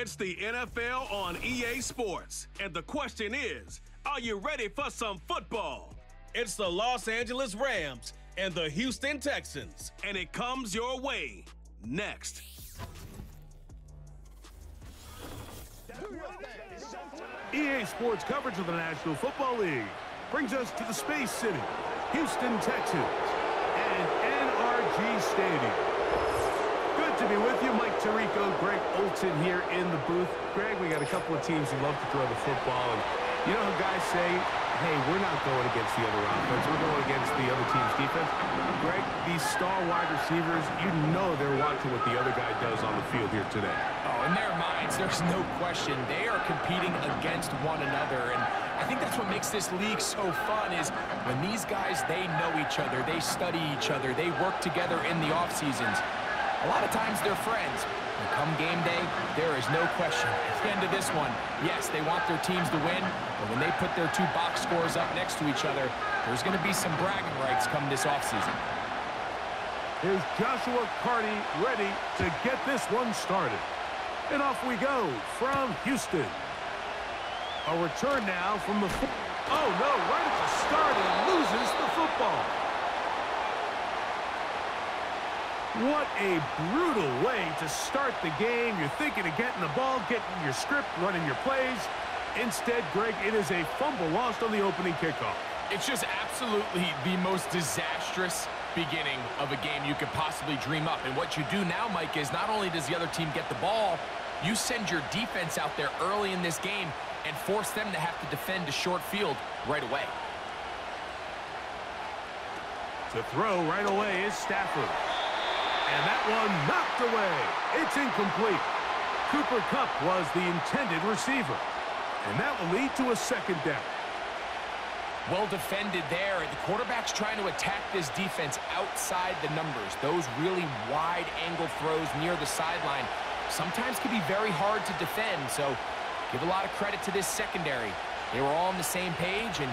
It's the NFL on EA Sports. And the question is are you ready for some football? It's the Los Angeles Rams and the Houston Texans. And it comes your way next. EA Sports coverage of the National Football League brings us to the Space City, Houston, Texas, and NRG Stadium to be with you. Mike Tirico, Greg Olsen here in the booth. Greg, we got a couple of teams who love to throw the football. And you know how guys say, hey, we're not going against the other offense. We're going against the other team's defense. Greg, these star wide receivers, you know they're watching what the other guy does on the field here today. Oh, in their minds, there's no question. They are competing against one another. And I think that's what makes this league so fun is when these guys, they know each other. They study each other. They work together in the off seasons. A lot of times they're friends. And come game day, there is no question. At the end of this one, yes, they want their teams to win, but when they put their two box scores up next to each other, there's going to be some bragging rights come this offseason. Is Joshua Karty ready to get this one started. And off we go from Houston. A return now from the... Oh, no, right at the start and loses the football. What a brutal way to start the game. You're thinking of getting the ball, getting your script, running your plays. Instead, Greg, it is a fumble lost on the opening kickoff. It's just absolutely the most disastrous beginning of a game you could possibly dream up. And what you do now, Mike, is not only does the other team get the ball, you send your defense out there early in this game and force them to have to defend a short field right away. To throw right away is Stafford. And that one knocked away. It's incomplete. Cooper Kupp was the intended receiver. And that will lead to a second down. Well defended there. The quarterback's trying to attack this defense outside the numbers. Those really wide angle throws near the sideline sometimes can be very hard to defend. So give a lot of credit to this secondary. They were all on the same page, and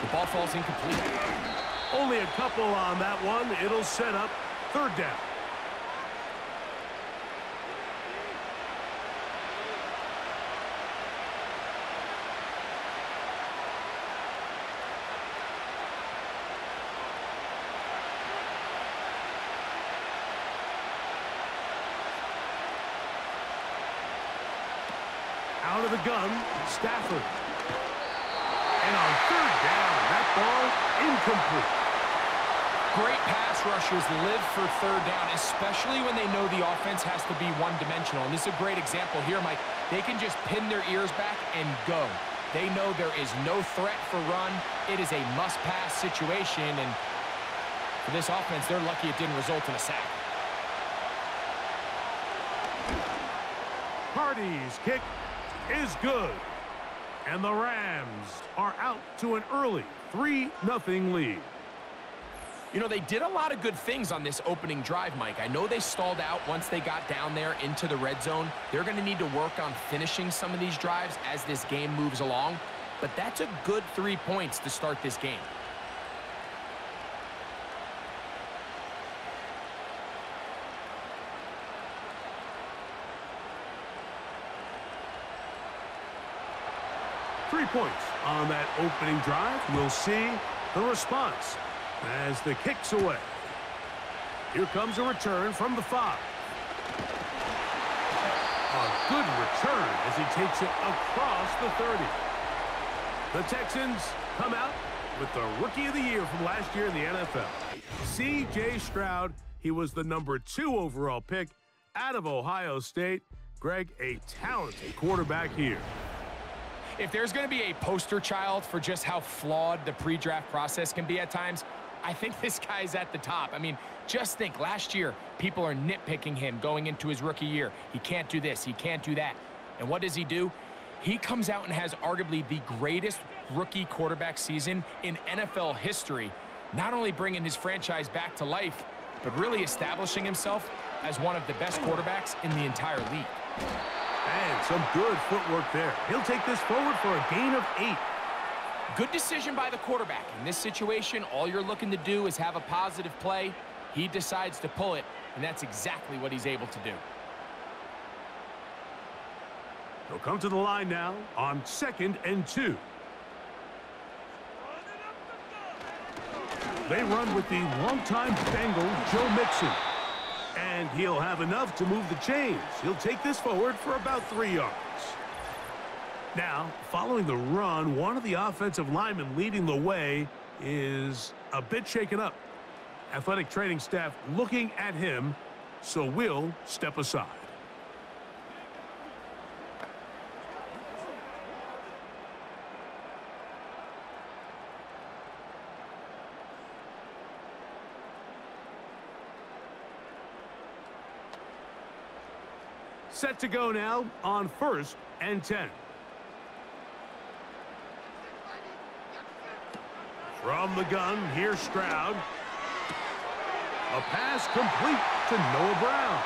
the ball falls incomplete. Only a couple on that one. It'll set up third down. The gun, Stafford. And on third down, that ball incomplete. Great pass rushers live for third down, especially when they know the offense has to be one-dimensional. And this is a great example here, Mike. They can just pin their ears back and go. They know there is no threat for run. It is a must-pass situation, and for this offense, they're lucky it didn't result in a sack. Karty's kick is good. And the Rams are out to an early 3-0 lead. You know, they did a lot of good things on this opening drive, Mike. I know they stalled out once they got down there into the red zone. They're going to need to work on finishing some of these drives as this game moves along. But that's a good three points to start this game. Points on that opening drive. We'll see the response as the kick's away. Here comes a return from the five. A good return as he takes it across the 30. The Texans come out with the Rookie of the Year from last year in the NFL. C.J. Stroud, he was the number two overall pick out of Ohio State. Greg, a talented quarterback here if there's going to be a poster child for just how flawed the pre-draft process can be at times, I think this guy's at the top. I mean, just think, last year, people are nitpicking him going into his rookie year. He can't do this, he can't do that. And what does he do? He comes out and has arguably the greatest rookie quarterback season in NFL history, not only bringing his franchise back to life, but really establishing himself as one of the best quarterbacks in the entire league. And some good footwork there. He'll take this forward for a gain of eight. Good decision by the quarterback. In this situation, all you're looking to do is have a positive play. He decides to pull it, and that's exactly what he's able to do. He'll come to the line now on second and two. They run with the longtime Bengal, Joe Mixon. And he'll have enough to move the chains. He'll take this forward for about three yards. Now, following the run, one of the offensive linemen leading the way is a bit shaken up. Athletic training staff looking at him, so we'll step aside. Set to go now on first and 10. From the gun, here's Stroud. A pass complete to Noah Brown.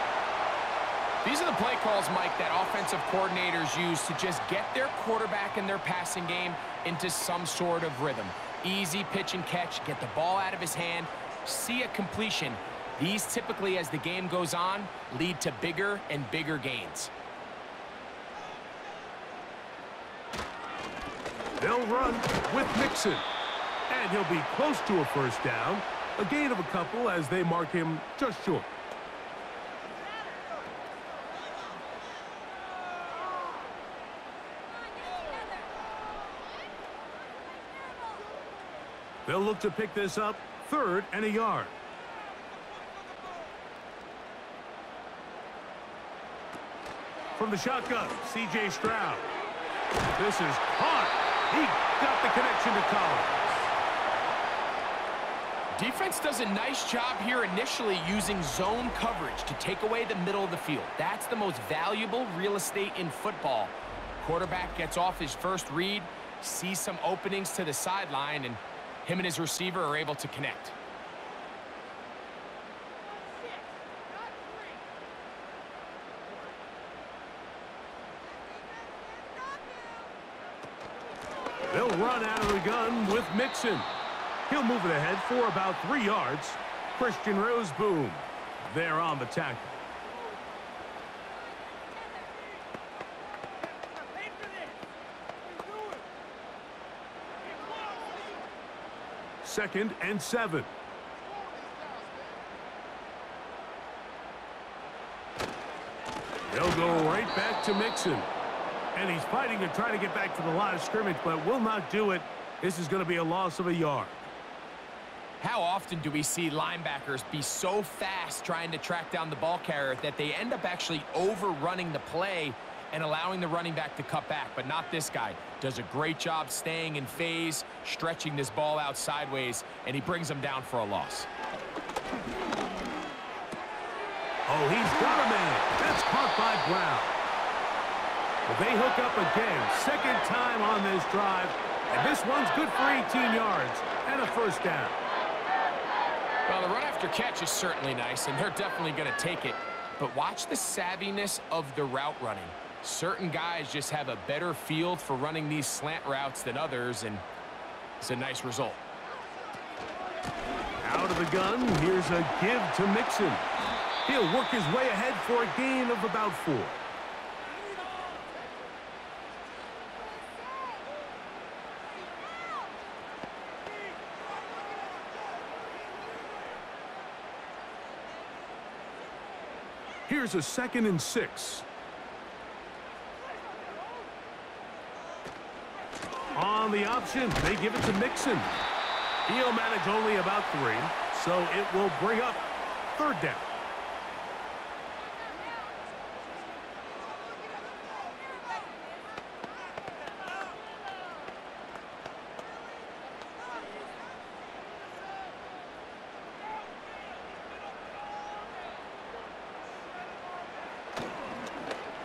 These are the play calls, Mike, that offensive coordinators use to just get their quarterback and their passing game into some sort of rhythm. Easy pitch and catch, get the ball out of his hand, see a completion. These typically, as the game goes on, lead to bigger and bigger gains. They'll run with Mixon. And he'll be close to a first down. A gain of a couple as they mark him just short. They'll look to pick this up third and a yard. From the shotgun, C.J. Stroud. This is caught. He got the connection to Collins. Defense does a nice job here initially using zone coverage to take away the middle of the field. That's the most valuable real estate in football. Quarterback gets off his first read, sees some openings to the sideline, and him and his receiver are able to connect. They'll run out of the gun with Mixon. He'll move it ahead for about three yards. Christian Rozeboom there on the tackle. Second and seven. They'll go right back to Mixon. And he's fighting to try to get back to the line of scrimmage, but will not do it. This is going to be a loss of a yard. How often do we see linebackers be so fast trying to track down the ball carrier that they end up actually overrunning the play and allowing the running back to cut back, but not this guy. Does a great job staying in phase, stretching this ball out sideways, and he brings him down for a loss. Oh, he's got a man. That's caught by Brown. They hook up again. Second time on this drive. And this one's good for 18 yards and a first down. Well, the run after catch is certainly nice, and they're definitely going to take it. But watch the savviness of the route running. Certain guys just have a better field for running these slant routes than others, and it's a nice result. Out of the gun, here's a give to Mixon. He'll work his way ahead for a gain of about four. Here's a second and six. On the option, they give it to Mixon. He'll manage only about three, so it will bring up third down.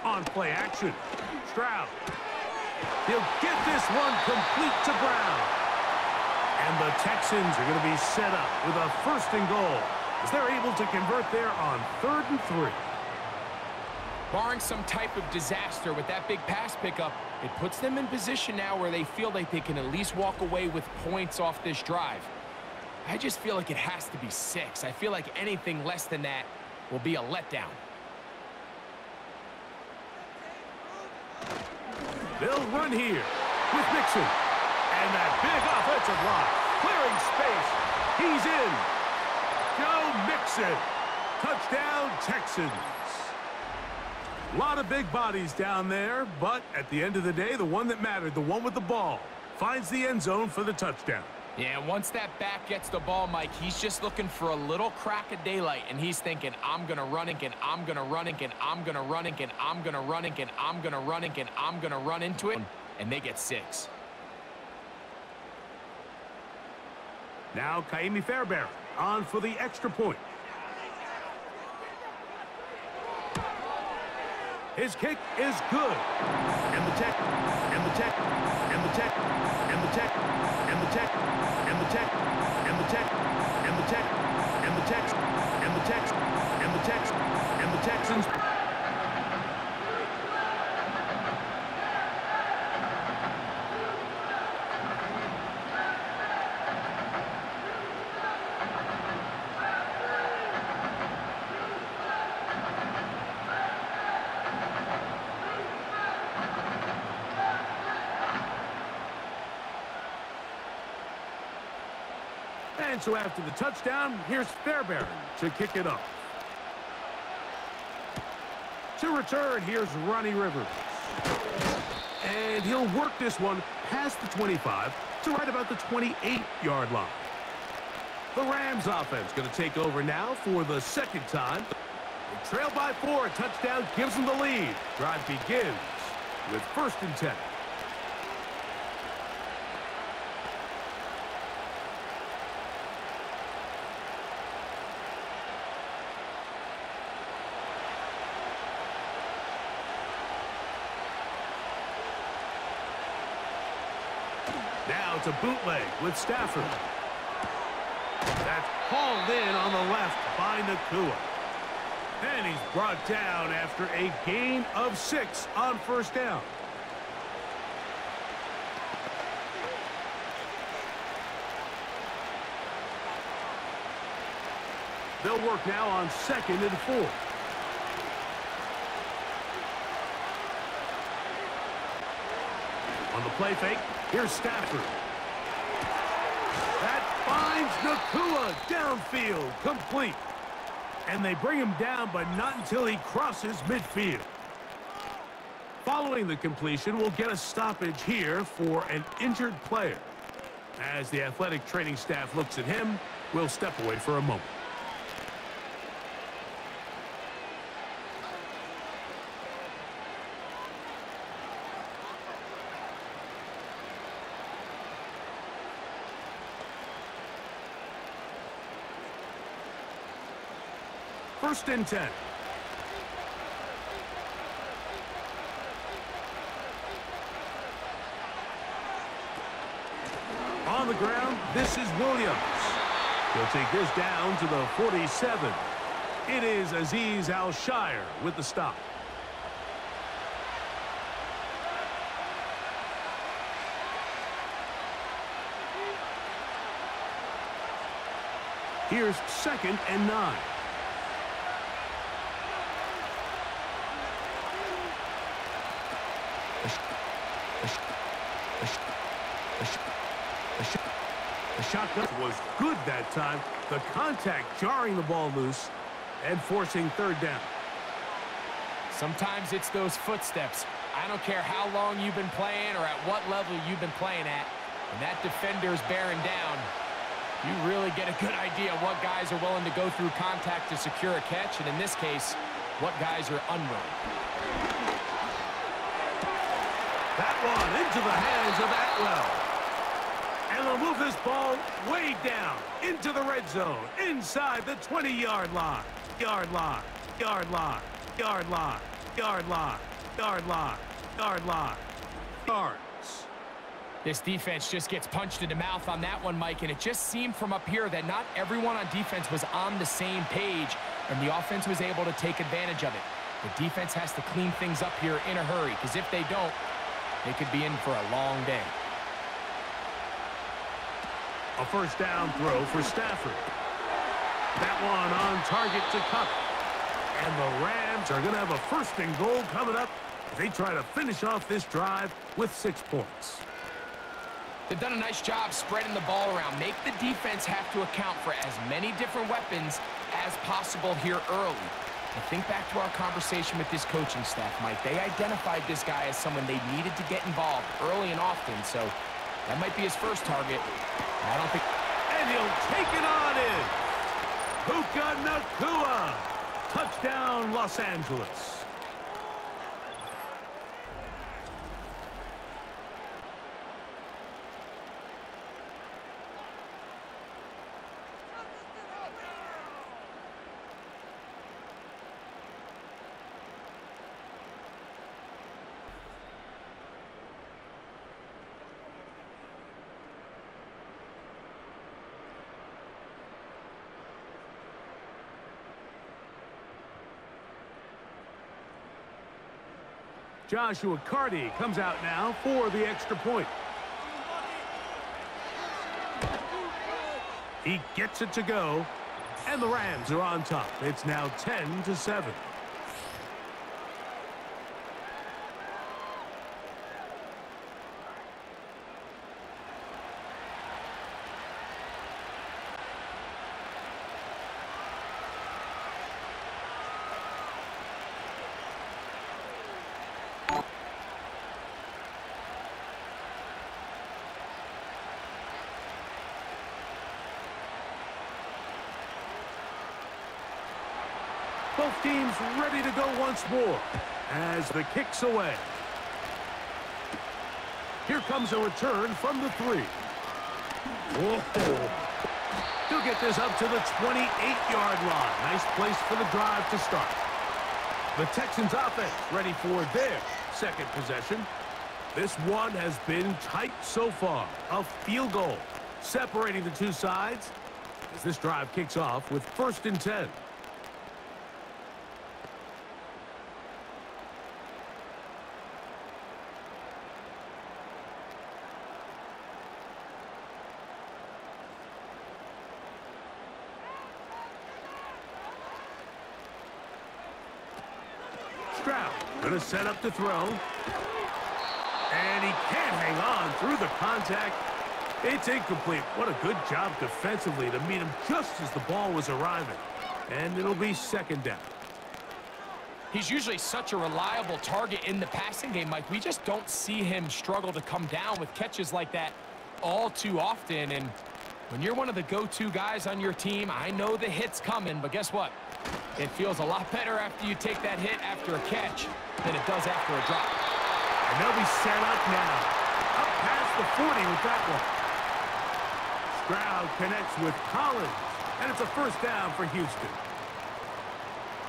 On action, Stroud. He'll get this one complete to Brown. And the Texans are going to be set up with a first and goal as they're able to convert there on third and three. Barring some type of disaster with that big pass pickup, it puts them in position now where they feel like they can at least walk away with points off this drive. I just feel like it has to be six. I feel like anything less than that will be a letdown. They'll run here with Mixon. And that big offensive line. Clearing space. He's in. Joe Mixon. Touchdown, Texans. A lot of big bodies down there, but at the end of the day, the one that mattered, the one with the ball, finds the end zone for the touchdown. Yeah, once that back gets the ball, Mike, he's just looking for a little crack of daylight, and he's thinking, I'm going to run and I'm going to run and I'm going to run and I'm going to run and I'm going to run and I'm going to run into it, and they get six. Now, Kaimi Fairbairn on for the extra point. His kick is good. And the tech, and the tech, and the tech, and the tech, and the tech, and the tech, and the tech, and the tech, and the tech, and the tech, and the tech, and the Texans. And so after the touchdown, here's Fairbairn to kick it up. To return, here's Ronnie Rivers. And he'll work this one past the 25 to right about the 28-yard line. The Rams offense going to take over now for the second time. Trail by four. A touchdown gives them the lead. Drive begins with first and 10. Now it's a bootleg with Stafford. That's hauled in on the left by Nacua. And he's brought down after a gain of six on first down. They'll work now on second and four. On the play fake, here's Stafford. Nacua downfield, complete. And they bring him down, but not until he crosses midfield. Following the completion, we'll get a stoppage here for an injured player. As the athletic training staff looks at him, we'll step away for a moment. First and 10. On the ground, this is Williams. He'll take this down to the 47. It is Azeez Al-Shaair with the stop. Here's second and nine. Shotgun was good that time. The contact jarring the ball loose and forcing third down. Sometimes it's those footsteps. I don't care how long you've been playing or at what level you've been playing at. When that defender's bearing down, you really get a good idea what guys are willing to go through contact to secure a catch, and in this case, what guys are unwilling. That one into the hands of Atwell. And they'll move this ball way down into the red zone, inside the 20-yard line. Yard line, yard line, yard line, yard line, yard line, yard line, yards. This defense just gets punched in the mouth on that one, Mike, and it just seemed from up here that not everyone on defense was on the same page, and the offense was able to take advantage of it. The defense has to clean things up here in a hurry, because if they don't, they could be in for a long day. A first down throw for Stafford. That one on target to Kupp. And the Rams are going to have a first and goal coming up They try to finish off this drive with six points. They've done a nice job spreading the ball around. Make the defense have to account for as many different weapons as possible here early. And think back to our conversation with this coaching staff, Mike. They identified this guy as someone they needed to get involved early and often, so that might be his first target. I don't think... And he'll take it on in. Puka Nacua. Touchdown, Los Angeles. Joshua Karty comes out now for the extra point. He gets it to go, and the Rams are on top. It's now 10 to 7. Both teams ready to go once more as the kick's away. Here comes a return from the three. Whoa. He'll get this up to the 28-yard line. Nice place for the drive to start. The Texans offense ready for their second possession. This one has been tight so far. A field goal separating the two sides as this drive kicks off with first and 10. Set up to throw. And he can't hang on through the contact. It's incomplete. What a good job defensively to meet him just as the ball was arriving. And it'll be second down. He's usually such a reliable target in the passing game, Mike. We just don't see him struggle to come down with catches like that all too often. And when you're one of the go-to guys on your team, I know the hit's coming, but guess what? It feels a lot better after you take that hit after a catch than it does after a drop. And they'll be set up now. Up past the 40 with that one. Stroud connects with Collins. And it's a first down for Houston.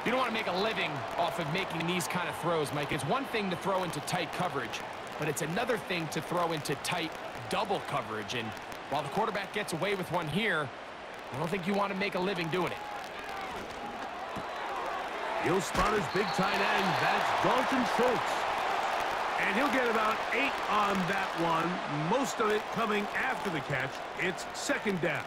You don't want to make a living off of making these kind of throws, Mike. It's one thing to throw into tight coverage, but it's another thing to throw into tight double coverage. And while the quarterback gets away with one here, I don't think you want to make a living doing it. He'll spot his big tight end. That's Dalton Schultz. And he'll get about eight on that one. Most of it coming after the catch. It's second down.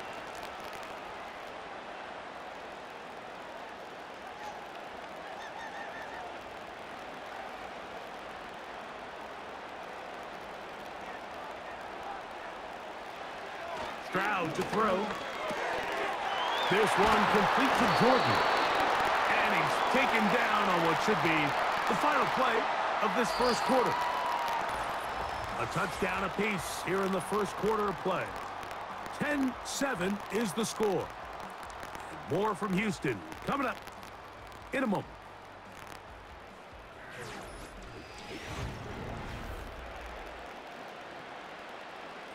Stroud to throw. This one complete to Jordan. And he's taken down on what should be the final play of this first quarter. A touchdown apiece here in the first quarter of play. 10-7 is the score. More from Houston coming up in a moment.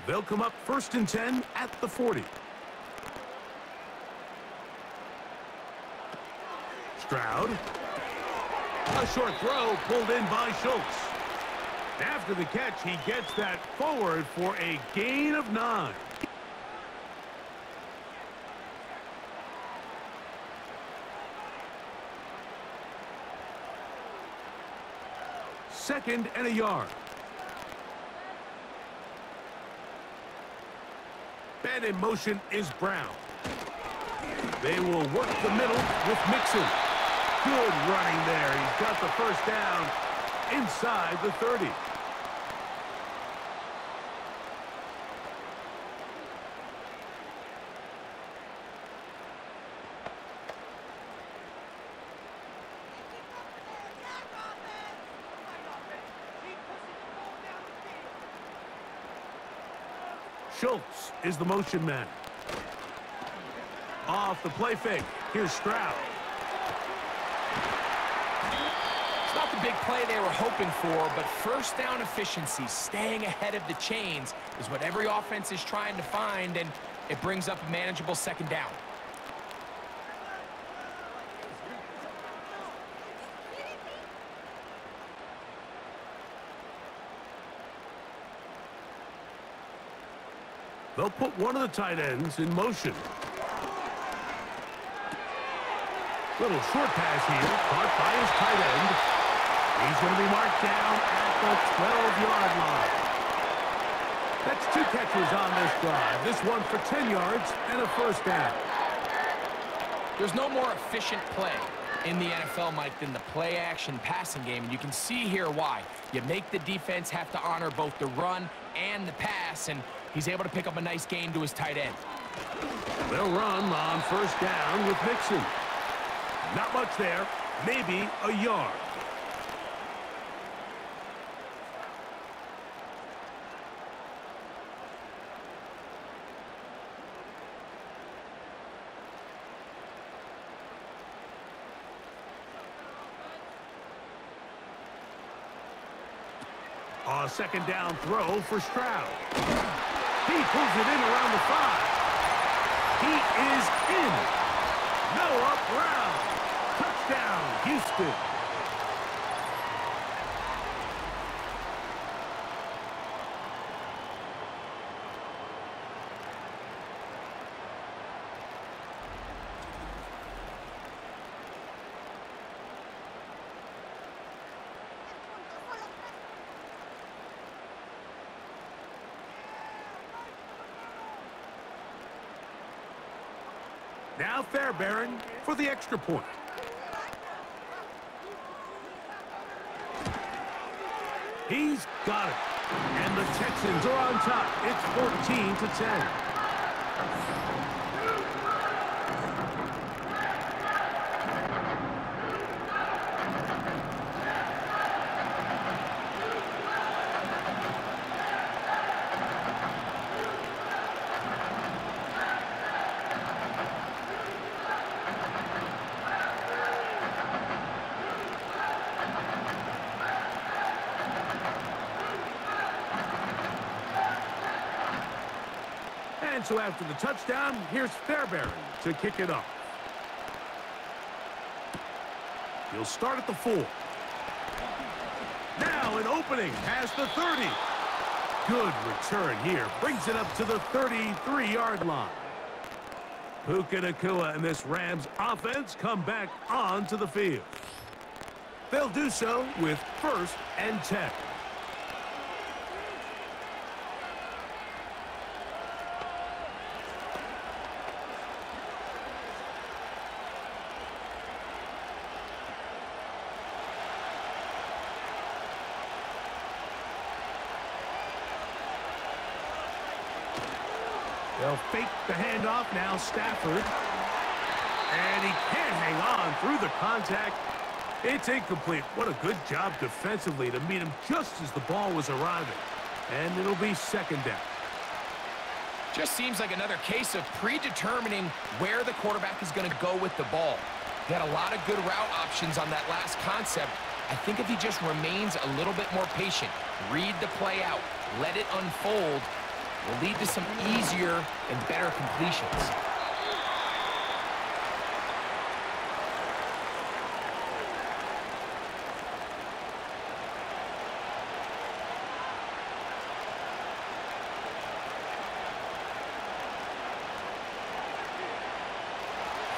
They'll come up first and 10 at the 40. Stroud. A short throw pulled in by Schultz. After the catch, he gets that forward for a gain of nine. Second and a yard. And in motion is Brown. They will work the middle with Mixon. Good running there. He's got the first down. inside the 30. Schultz is the motion man. Off the play fake. Here's Stroud. It's not the big play they were hoping for, but first down efficiency, staying ahead of the chains, is what every offense is trying to find, and it brings up a manageable second down. They'll put one of the tight ends in motion. Little short pass here, caught by his tight end. He's going to be marked down at the 12-yard line. That's two catches on this drive. This one for 10 yards and a first down. There's no more efficient play in the NFL, Mike, than the play-action passing game. And you can see here why. You make the defense have to honor both the run and the pass, and he's able to pick up a nice gain to his tight end. They'll run on first down with Mixon. Not much there, maybe a yard. A second down throw for Stroud. He pulls it in around the five. He is in. Noah Brown. Touchdown, Houston. Now Fairbairn for the extra point. He's got it. And the Texans are on top. It's 14 to 10. So after the touchdown, here's Fairbairn to kick it off. He'll start at the four. Now an opening past the 30. Good return here. Brings it up to the 33-yard line. Puka Nacua and this Rams offense come back onto the field. They'll do so with first and 10. They'll fake the handoff now, Stafford. And he can't hang on through the contact. It's incomplete. What a good job defensively to meet him just as the ball was arriving. And it'll be second down. Just seems like another case of predetermining where the quarterback is going to go with the ball. He had a lot of good route options on that last concept. I think if he just remains a little bit more patient, read the play out, let it unfold, will lead to some easier and better completions.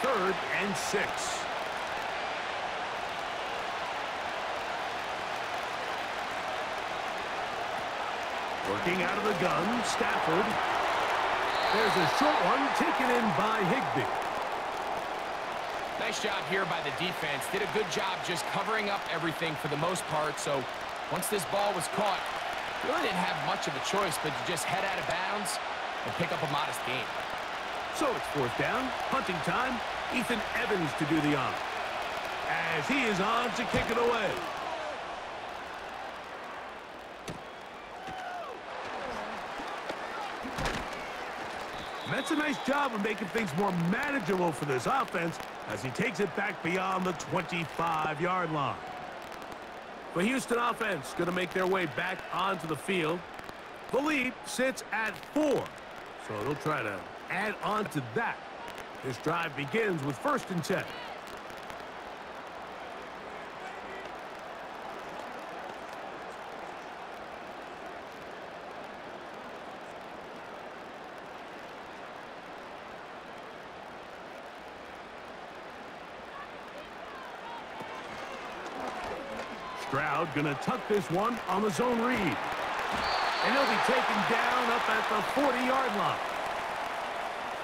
Third and six. Working out of the gun, Stafford. There's a short one taken in by Higbee. Nice job here by the defense. Did a good job just covering up everything for the most part. So once this ball was caught, really didn't have much of a choice but to just head out of bounds and pick up a modest gain. So it's fourth down, punting time. Ethan Evans to do the honor. As he is on to kick it away. That's a nice job of making things more manageable for this offense as he takes it back beyond the 25-yard line. The Houston offense going to make their way back onto the field. The lead sits at four, so they'll try to add on to that. This drive begins with first and 10. Stroud going to tuck this one on the zone read. And he'll be taken down up at the 40-yard line.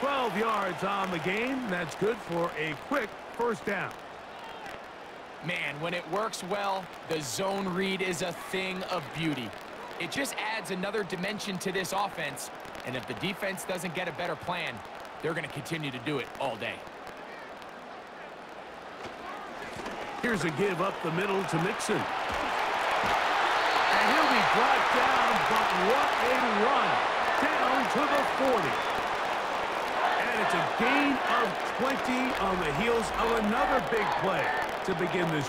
12 yards on the game. That's good for a quick first down. Man, when it works well, the zone read is a thing of beauty. It just adds another dimension to this offense. And if the defense doesn't get a better plan, they're going to continue to do it all day. Here's a give up the middle to Mixon. And he'll be brought down, but what a run. Down to the 40. And it's a gain of 20 on the heels of another big play to begin this.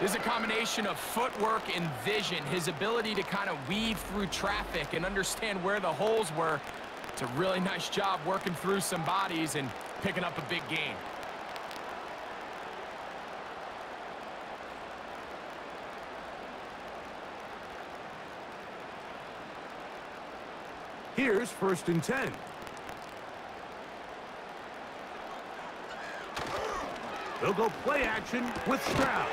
This is a combination of footwork and vision, his ability to kind of weave through traffic and understand where the holes were. It's a really nice job working through some bodies and picking up a big gain. Here's first and 10. They'll go play action with Stroud.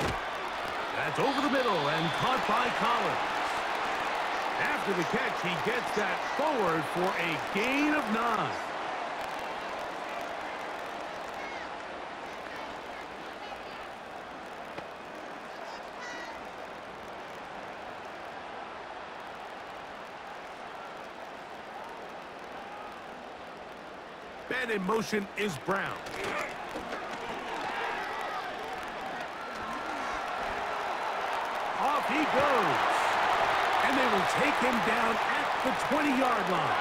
That's over the middle and caught by Collins. After the catch, he gets that forward for a gain of nine. Man in motion is Brown. Off he goes. And they will take him down at the 20-yard line.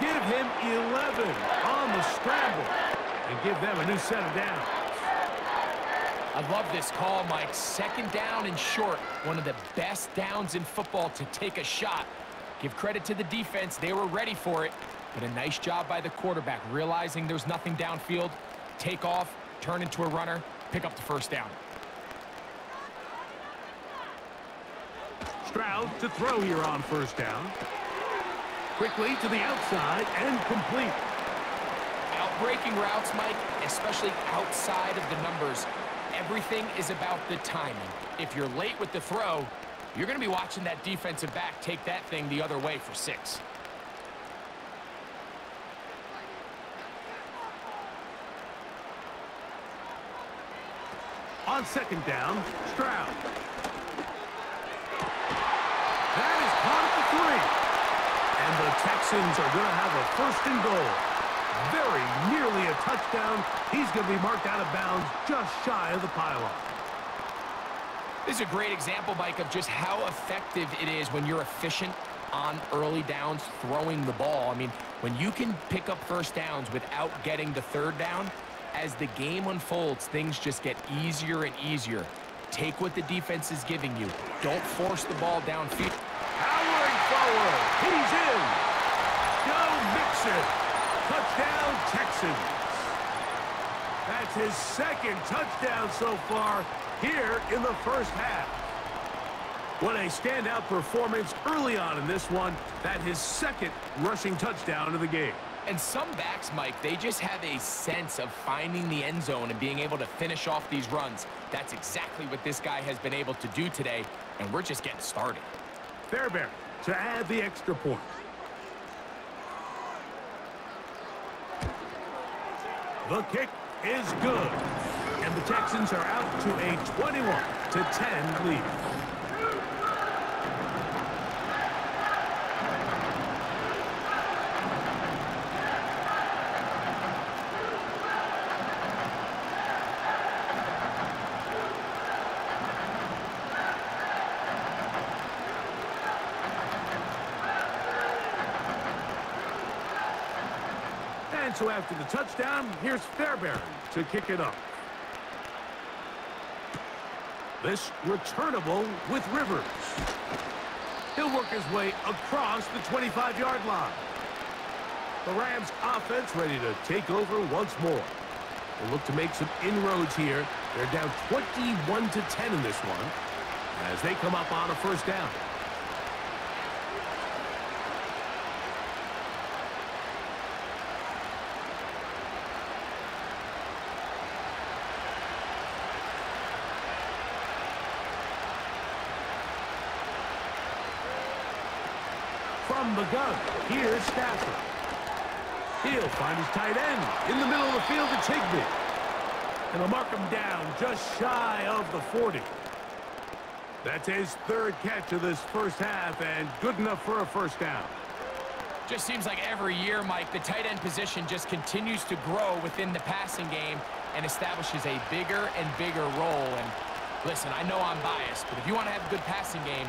Give him 11 on the scramble. And give them a new set of downs. I love this call, Mike. Second down and short. One of the best downs in football to take a shot. Give credit to the defense. They were ready for it. But a nice job by the quarterback, realizing there's nothing downfield. Take off, turn into a runner, pick up the first down. Stroud to throw here on first down. Quickly to the outside and complete. Outbreaking routes, Mike, especially outside of the numbers, everything is about the timing. If you're late with the throw, you're going to be watching that defensive back take that thing the other way for six. On second down, Stroud. That is caught at the three. And the Texans are going to have a first and goal. Very nearly a touchdown. He's going to be marked out of bounds just shy of the pylon. This is a great example, Mike, of just how effective it is when you're efficient on early downs throwing the ball. I mean, when you can pick up first downs without getting the third down, as the game unfolds, things just get easier and easier. Take what the defense is giving you. Don't force the ball downfield. Powering forward. He's in. Joe Mixon. Touchdown, Texans. That's his second touchdown so far here in the first half. What a standout performance early on in this one. That his second rushing touchdown of the game. And some backs, Mike, they just have a sense of finding the end zone and being able to finish off these runs. That's exactly what this guy has been able to do today, and we're just getting started. Fairbairn to add the extra point. The kick is good. And the Texans are out to a 21 to 10 lead. So after the touchdown, here's Fairbairn to kick it up. This returnable with Rivers. He'll work his way across the 25-yard line. The Rams offense ready to take over once more. They'll look to make some inroads here. They're down 21 to 10 in this one as they come up on a first down. From the gun, here's Stafford. He'll find his tight end in the middle of the field. It's Higbee. And they'll mark him down just shy of the 40. That's his third catch of this first half and good enough for a first down. Just seems like every year, Mike, the tight end position just continues to grow within the passing game and establishes a bigger and bigger role. And listen, I know I'm biased, but if you want to have a good passing game,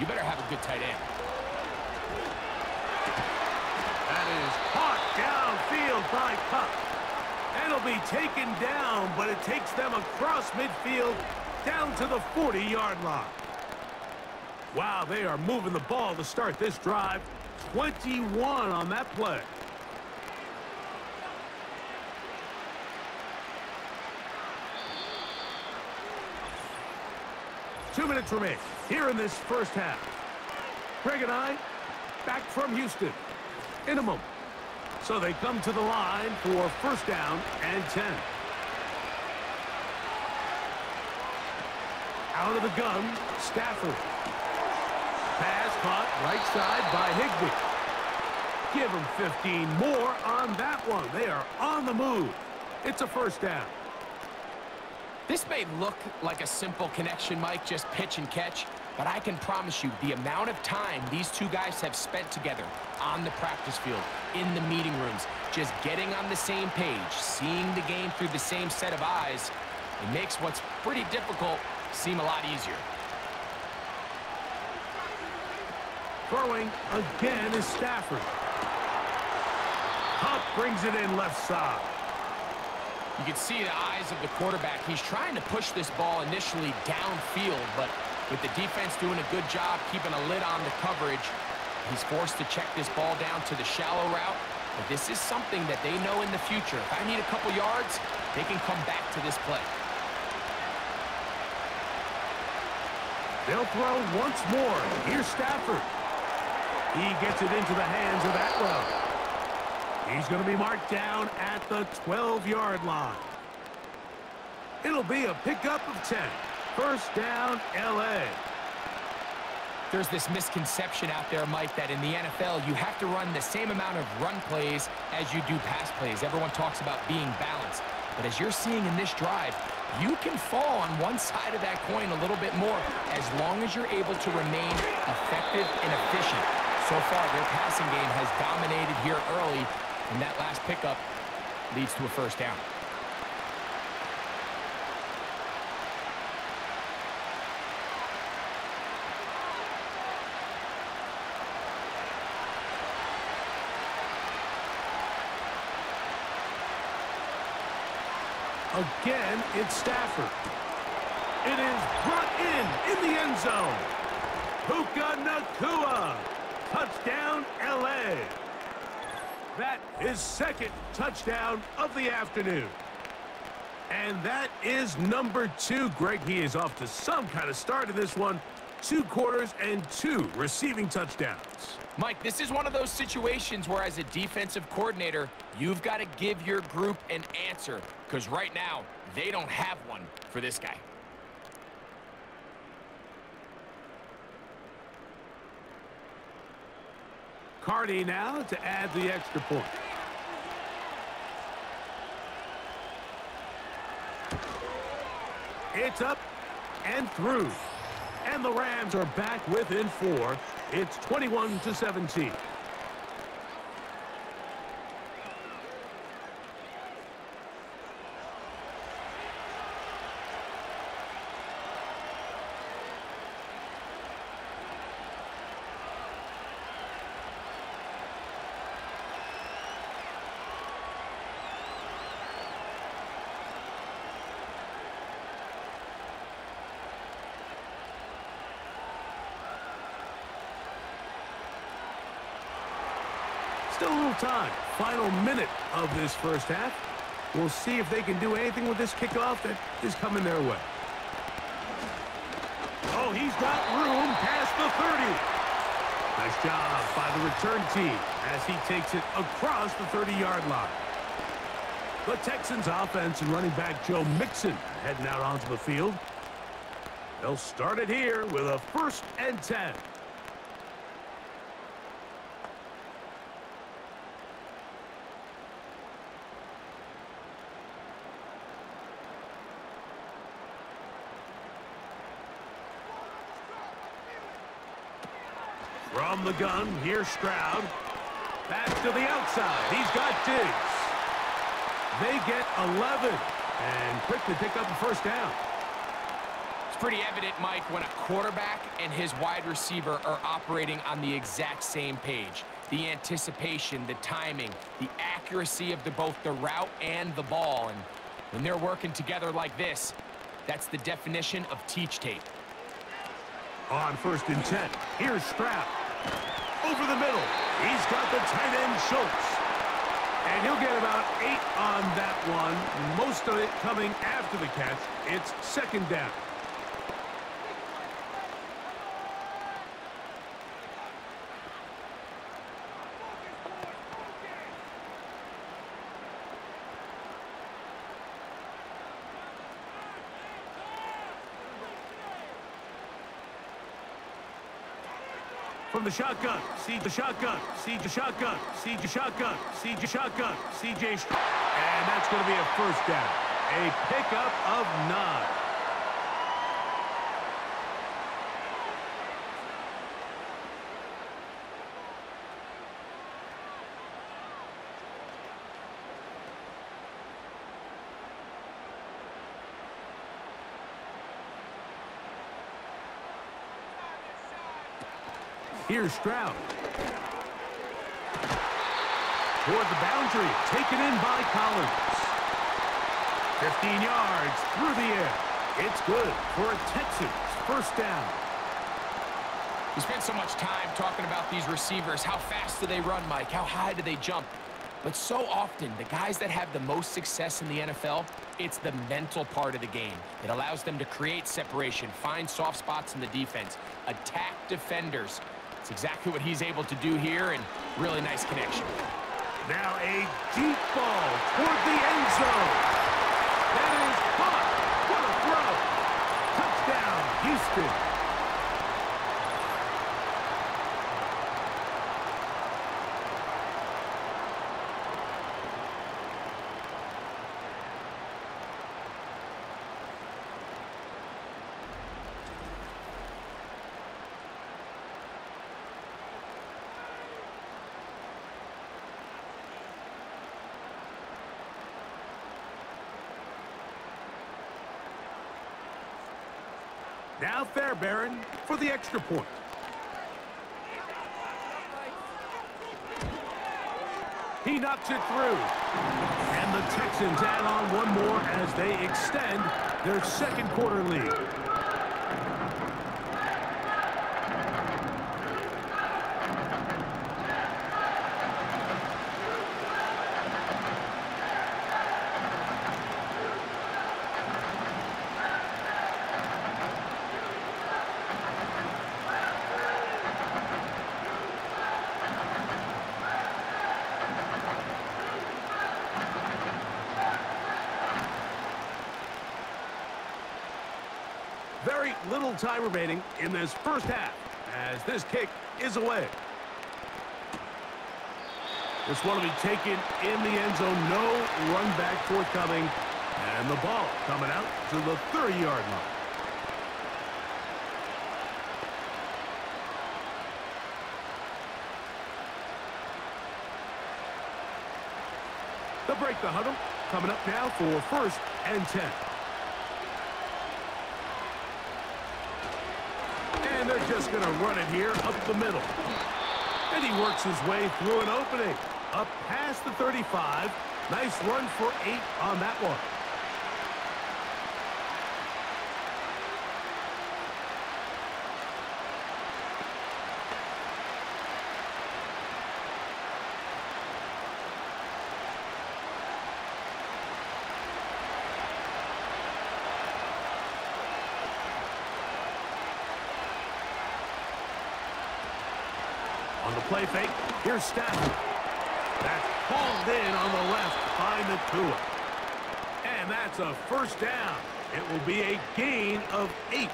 you better have a good tight end. That is caught downfield by. And it'll be taken down, but it takes them across midfield down to the 40-yard line. Wow, they are moving the ball to start this drive. 21 on that play. Two minutes remain here in this first half. Greg and I back from Houston in a moment. So they come to the line for first down and 10. Out of the gun, Stafford. Pass caught right side by Higbee. Give him 15 more on that one. They are on the move. It's a first down. This may look like a simple connection, Mike, just pitch and catch, but I can promise you the amount of time these two guys have spent together on the practice field, in the meeting rooms, just getting on the same page, seeing the game through the same set of eyes, it makes what's pretty difficult seem a lot easier. Throwing again is Stafford. Kupp brings it in left side. You can see the eyes of the quarterback. He's trying to push this ball initially downfield, but with the defense doing a good job keeping a lid on the coverage, he's forced to check this ball down to the shallow route. But this is something that they know in the future. If I need a couple yards, they can come back to this play. They'll throw once more. Here's Stafford. He gets it into the hands of Atwell. He's going to be marked down at the 12-yard line. It'll be a pickup of 10. First down, L.A. There's this misconception out there, Mike, that in the NFL, you have to run the same amount of run plays as you do pass plays. Everyone talks about being balanced. But as you're seeing in this drive, you can fall on one side of that coin a little bit more as long as you're able to remain effective and efficient. So far, their passing game has dominated here early, and that last pickup leads to a first down. Again, it's Stafford. It is brought in in the end zone. Puka Nacua. Touchdown, L.A. That is second touchdown of the afternoon. And that is number two. Greg, he is off to some kind of start in this one two quarters and two receiving touchdowns. Mike, this is one of those situations where as a defensive coordinator, you've got to give your group an answer because right now they don't have one for this guy. Karty now to add the extra point. It's up and through. And the Rams are back within four. It's 21 to 17. Still a little time. Final minute of this first half. We'll see if they can do anything with this kickoff that is coming their way. Oh, he's got room past the 30. Nice job by the return team as he takes it across the 30-yard line. The Texans offense and running back Joe Mixon heading out onto the field. They'll start it here with a first and 10. From the gun, here's Stroud. Back to the outside. He's got Diggs. They get 11 and quickly pick up the first down. It's pretty evident, Mike, when a quarterback and his wide receiver are operating on the exact same page. The anticipation, the timing, the accuracy of the, both the route and the ball. And when they're working together like this, that's the definition of teach tape. On first and 10, here's Stroud. Over the middle, he's got the tight end Schultz. And he'll get about eight on that one, most of it coming after the catch. It's second down. From the shotgun, siege the shotgun, siege the shotgun, siege the shotgun, siege the shotgun, CJ And that's going to be a first down. A pickup of nine. Here's Stroud. Toward the boundary, taken in by Collins. 15 yards through the air. It's good for a Texans first down. We spent so much time talking about these receivers. How fast do they run, Mike? How high do they jump? But so often, the guys that have the most success in the NFL, it's the mental part of the game. It allows them to create separation, find soft spots in the defense, attack defenders. It's exactly what he's able to do here, and really nice connection. Now a deep ball toward the end zone. That is caught. What a throw. Touchdown, Houston. Now Fairbairn for the extra point. He knocks it through. And the Texans add on one more as they extend their second quarter lead. Very little time remaining in this first half as this kick is away. This one will be taken in the end zone. No run back forthcoming. And the ball coming out to the 30-yard line. They'll break the huddle. Coming up now for first and 10. And they're just going to run it here up the middle. And he works his way through an opening. Up past the 35. Nice run for eight on that one. Play fake, here's Stafford. That's called in on the left by Nacua. And that's a first down. It will be a gain of eight.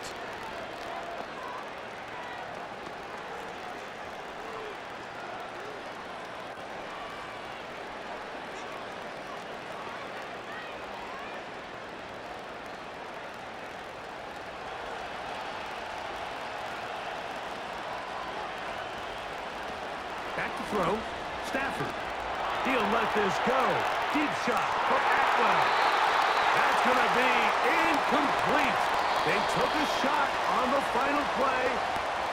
Back to throw. Stafford. He'll let this go. Deep shot for Atwell. That's going to be incomplete. They took a shot on the final play.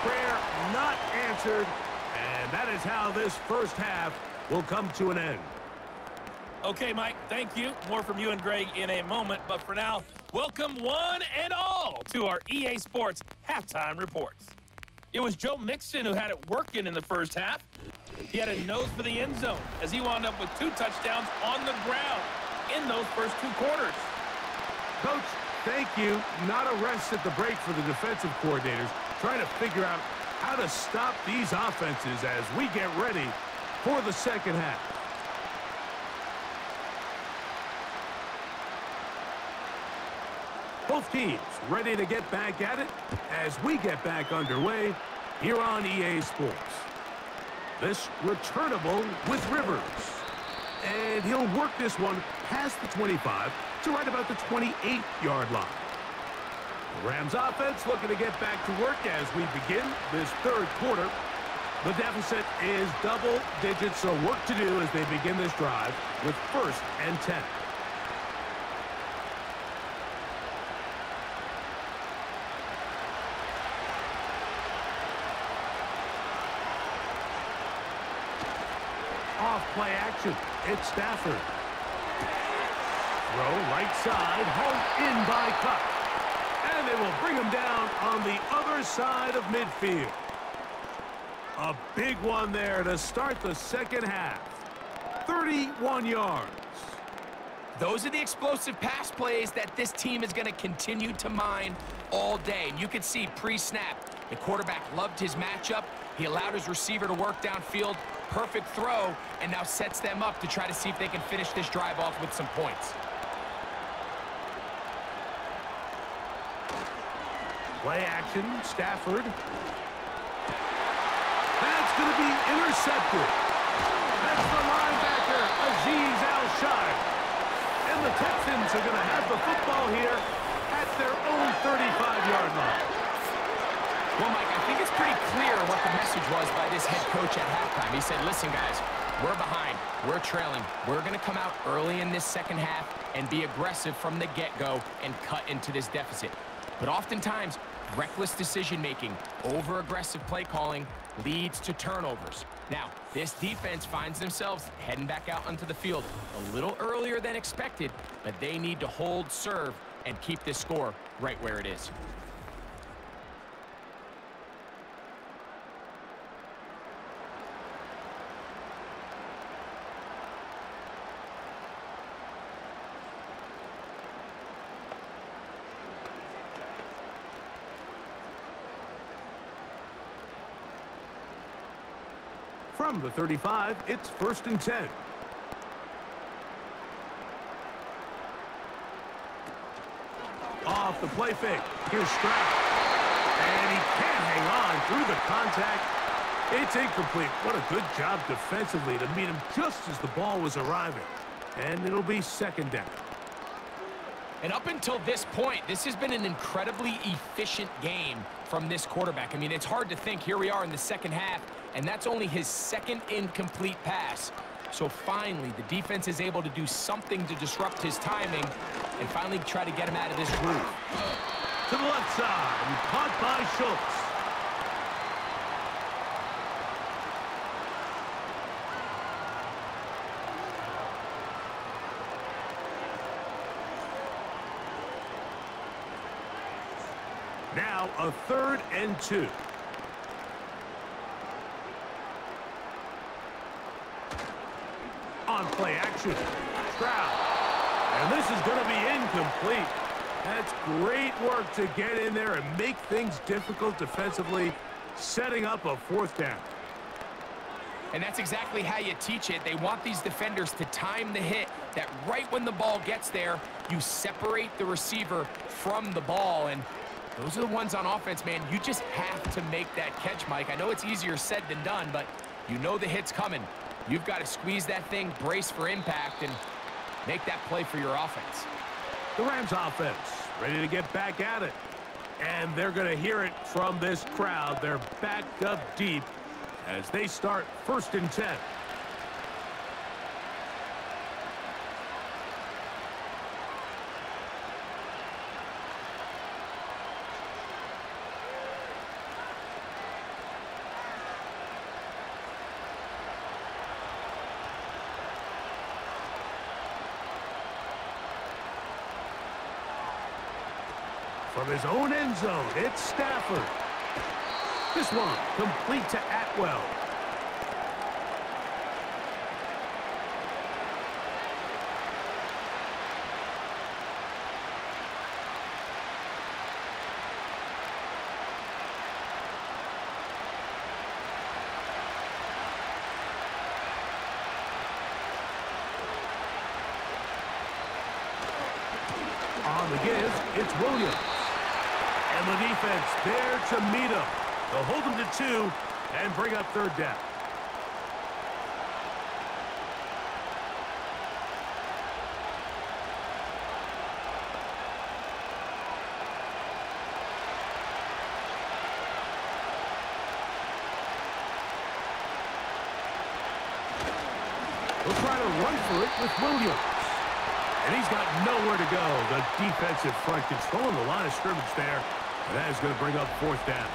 Prayer not answered. And that is how this first half will come to an end. Okay, Mike, thank you. More from you and Greg in a moment. But for now, welcome one and all to our EA Sports halftime reports. It was Joe Mixon who had it working in the first half. He had a nose for the end zone as he wound up with two touchdowns on the ground in those first two quarters. Coach, thank you. Not a rest at the break for the defensive coordinators, trying to figure out how to stop these offenses as we get ready for the second half. Both teams ready to get back at it as we get back underway here on EA Sports. This returnable with Rivers. And he'll work this one past the 25 to right about the 28-yard line. The Rams offense looking to get back to work as we begin this third quarter. The deficit is double digits, so work to do as they begin this drive with first and 10. Off play action. It's Stafford. Throw right side, home in by Kupp. And they will bring him down on the other side of midfield. A big one there to start the second half. 31 yards. Those are the explosive pass plays that this team is going to continue to mine all day. And you can see pre-snap, the quarterback loved his matchup. He allowed his receiver to work downfield. Perfect throw, and now sets them up to try to see if they can finish this drive off with some points. Play action, Stafford. That's going to be intercepted. That's the linebacker, Azeez Al-Shaair. And the Texans are going to have the football here at their own 35-yard line. Well, Mike, think it's pretty clear what the message was by this head coach at halftime. He said, listen, guys, we're behind. We're trailing. We're going to come out early in this second half and be aggressive from the get-go and cut into this deficit. But oftentimes, reckless decision-making, over-aggressive play calling leads to turnovers. Now, this defense finds themselves heading back out onto the field a little earlier than expected, but they need to hold serve and keep this score right where it is. From the 35, it's first and 10. Off the play fake. Here's Stroud. And he can't hang on through the contact. It's incomplete. What a good job defensively to meet him just as the ball was arriving. And it'll be second down. And up until this point, this has been an incredibly efficient game from this quarterback. I mean, it's hard to think. Here we are in the second half, and that's only his second incomplete pass. So finally, the defense is able to do something to disrupt his timing and finally try to get him out of this groove. To the left side, caught by Schultz. Now a third and two. Play action. Stroud. And this is going to be incomplete. That's great work to get in there and make things difficult defensively, setting up a fourth down. And that's exactly how you teach it. They want these defenders to time the hit, that right when the ball gets there, you separate the receiver from the ball. And those are the ones on offense, man. You just have to make that catch, Mike. I know it's easier said than done, but you know the hit's coming. You've got to squeeze that thing, brace for impact, and make that play for your offense. The Rams offense ready to get back at it. And they're going to hear it from this crowd. They're backed up deep as they start first and 10. From his own end zone, it's Stafford. This one complete to Atwell. On the give, it's Williams. And the defense there to meet him. They'll hold him to two and bring up third down. We'll try to run for it with Williams. And he's got nowhere to go. The defensive front controlling the line of scrimmage there. That is going to bring up fourth down.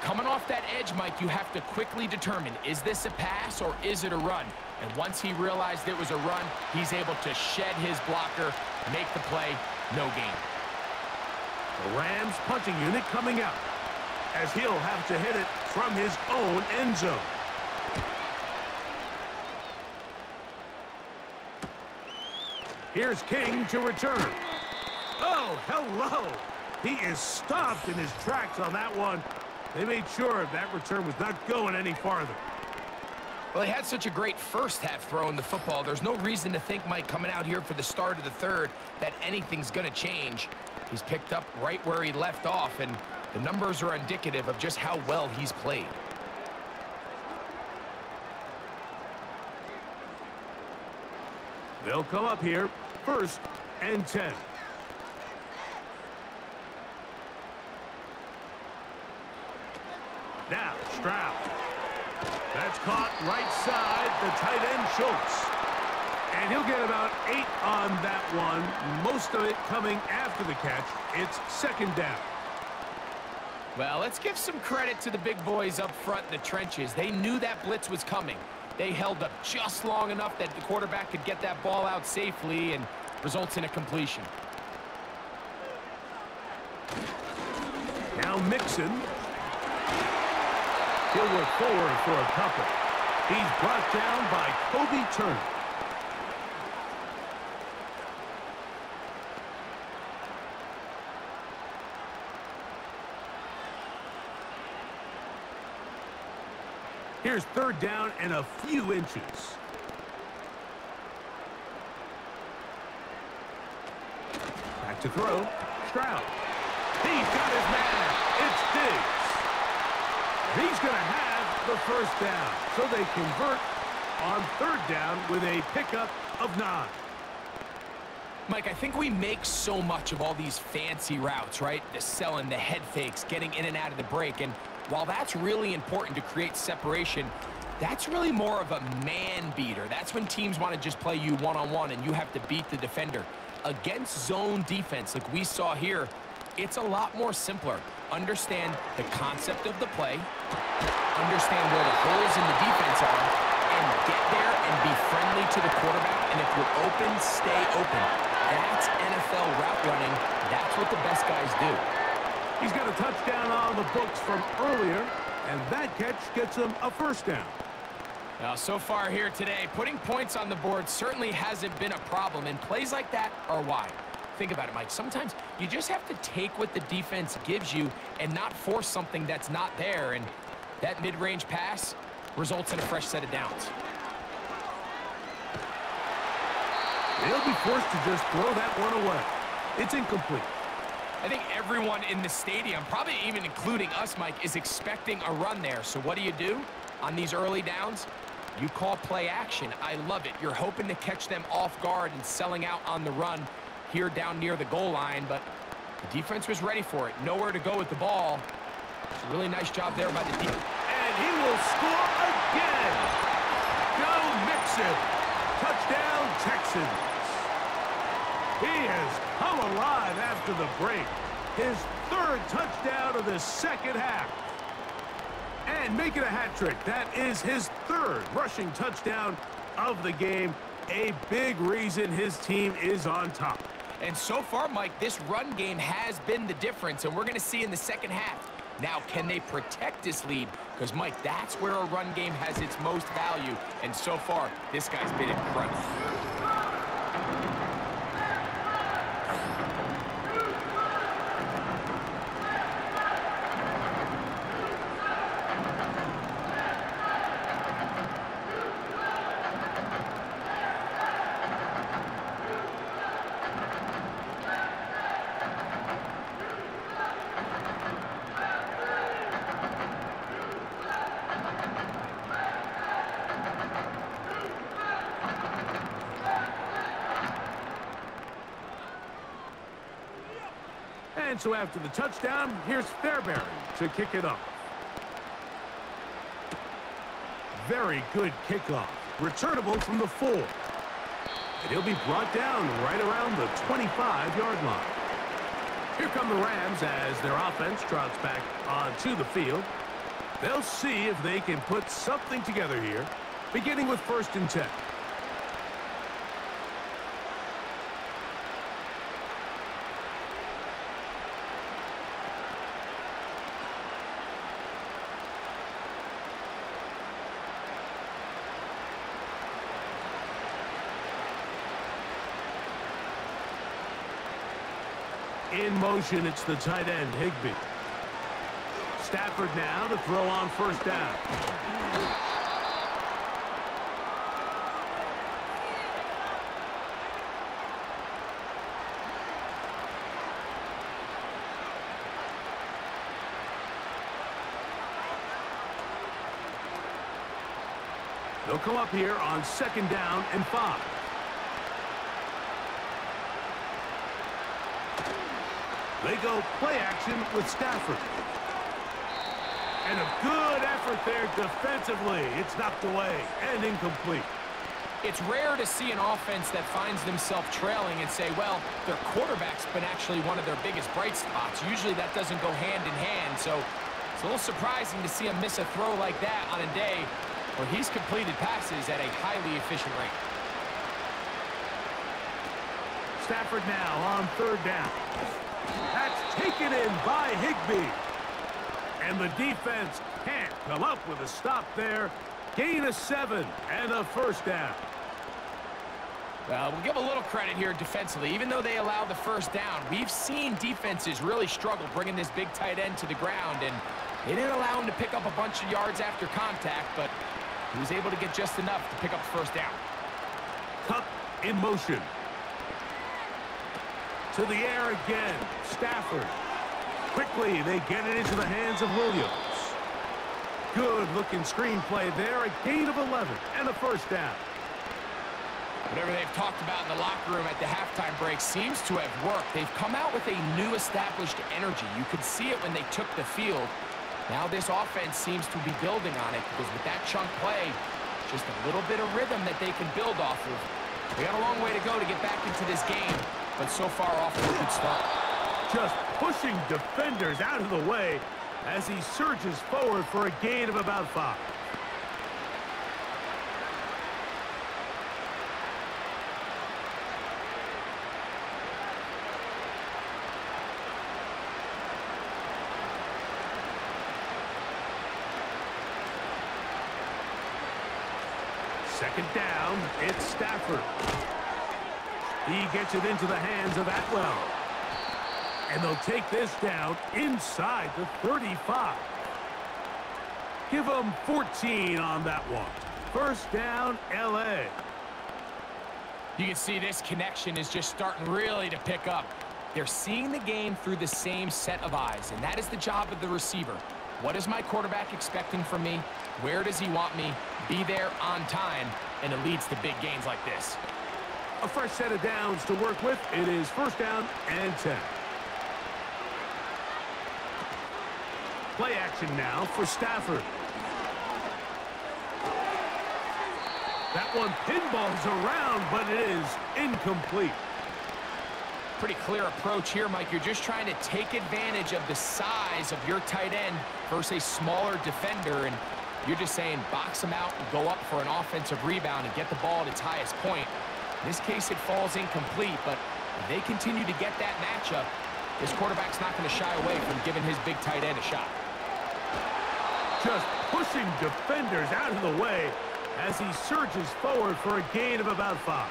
Coming off that edge, Mike, you have to quickly determine, is this a pass or is it a run? And once he realized it was a run, he's able to shed his blocker, make the play, no gain. The Rams punting unit coming out as he'll have to hit it from his own end zone. Here's King to return. Oh, hello. He is stopped in his tracks on that one. They made sure that return was not going any farther. Well, he had such a great first half throwing the football. There's no reason to think, Mike, coming out here for the start of the third, that anything's going to change. He's picked up right where he left off, and the numbers are indicative of just how well he's played. They'll come up here first and 10. Now, Stroud. That's caught right side, the tight end, Schultz. And he'll get about eight on that one, most of it coming after the catch. It's second down. Well, let's give some credit to the big boys up front in the trenches. They knew that blitz was coming. They held up just long enough that the quarterback could get that ball out safely and results in a completion. Now Mixon. He'll work forward for a couple. He's brought down by Kobie Turner. Here's third down and a few inches. Back to throw. Stroud. He's got his man. It's Diggs. He's going to have the first down. So they convert on third down with a pickup of nine. Mike, I think we make so much of all these fancy routes, right? The selling, the head fakes, getting in and out of the break. And while that's really important to create separation, that's really more of a man beater. That's when teams want to just play you one-on-one -on -one and you have to beat the defender. Against zone defense, like we saw here, it's a lot more simpler. Understand the concept of the play, understand where the holes in the defense are, and get there and be friendly to the quarterback. And if you're open, stay open. That's NFL route running. That's what the best guys do. He's got a touchdown on the books from earlier, and that catch gets him a first down. Now, so far here today, putting points on the board certainly hasn't been a problem, and plays like that are why. Think about it, Mike. Sometimes you just have to take what the defense gives you and not force something that's not there, and that mid-range pass results in a fresh set of downs. They'll be forced to just throw that one away. It's incomplete. I think everyone in the stadium, probably even including us, Mike, is expecting a run there. So what do you do on these early downs? You call play action. I love it. You're hoping to catch them off guard and selling out on the run here down near the goal line, but the defense was ready for it. Nowhere to go with the ball. Really nice job there by the defense. And he will score again. Joe Mixon. Touchdown, Texans. He has come alive after the break. His third touchdown of the second half. And making a hat trick. That is his third rushing touchdown of the game. A big reason his team is on top. And so far, Mike, this run game has been the difference, and we're going to see in the second half. Now, can they protect this lead? Because, Mike, that's where a run game has its most value. And so far, this guy's been incredible. So after the touchdown, here's Fairbairn to kick it off. Very good kickoff. Returnable from the four. And he'll be brought down right around the 25-yard line. Here come the Rams as their offense trots back onto the field. They'll see if they can put something together here, beginning with first and 10. In motion, it's the tight end, Higbee. Stafford now to throw on first down. They'll come up here on second down and five. They go play action with Stafford. And a good effort there defensively. It's knocked away and incomplete. It's rare to see an offense that finds themselves trailing and say, well, their quarterback's been actually one of their biggest bright spots. Usually that doesn't go hand in hand, so it's a little surprising to see him miss a throw like that on a day where he's completed passes at a highly efficient rate. Stafford now on third down. That's taken in by Higbee. And the defense can't come up with a stop there. Gain of seven and a first down. Well, we'll give a little credit here defensively. Even though they allowed the first down, we've seen defenses really struggle bringing this big tight end to the ground, and they didn't allow him to pick up a bunch of yards after contact, but he was able to get just enough to pick up the first down. Kupp in motion. To the air again. Stafford. Quickly, they get it into the hands of Williams. Good looking screenplay there. A gain of 11 and a first down. Whatever they've talked about in the locker room at the halftime break seems to have worked. They've come out with a new established energy. You could see it when they took the field. Now this offense seems to be building on it because with that chunk play, just a little bit of rhythm that they can build off of. They got a long way to go to get back into this game, but so far off to a good start. Just pushing defenders out of the way as he surges forward for a gain of about five. Second down, it's Stafford. He gets it into the hands of Atwell. And they'll take this down inside the 35. Give them 14 on that one. First down, L.A. You can see this connection is just starting really to pick up. They're seeing the game through the same set of eyes, and that is the job of the receiver. What is my quarterback expecting from me? Where does he want me? Be there on time, and it leads to big gains like this. A fresh set of downs to work with. It is first down and 10. Play action now for Stafford. That one pinballs around, but it is incomplete. Pretty clear approach here, Mike. You're just trying to take advantage of the size of your tight end versus a smaller defender, and you're just saying box him out and go up for an offensive rebound and get the ball at its highest point. In this case, it falls incomplete, but they continue to get that matchup, this quarterback's not going to shy away from giving his big tight end a shot. Just pushing defenders out of the way as he surges forward for a gain of about five.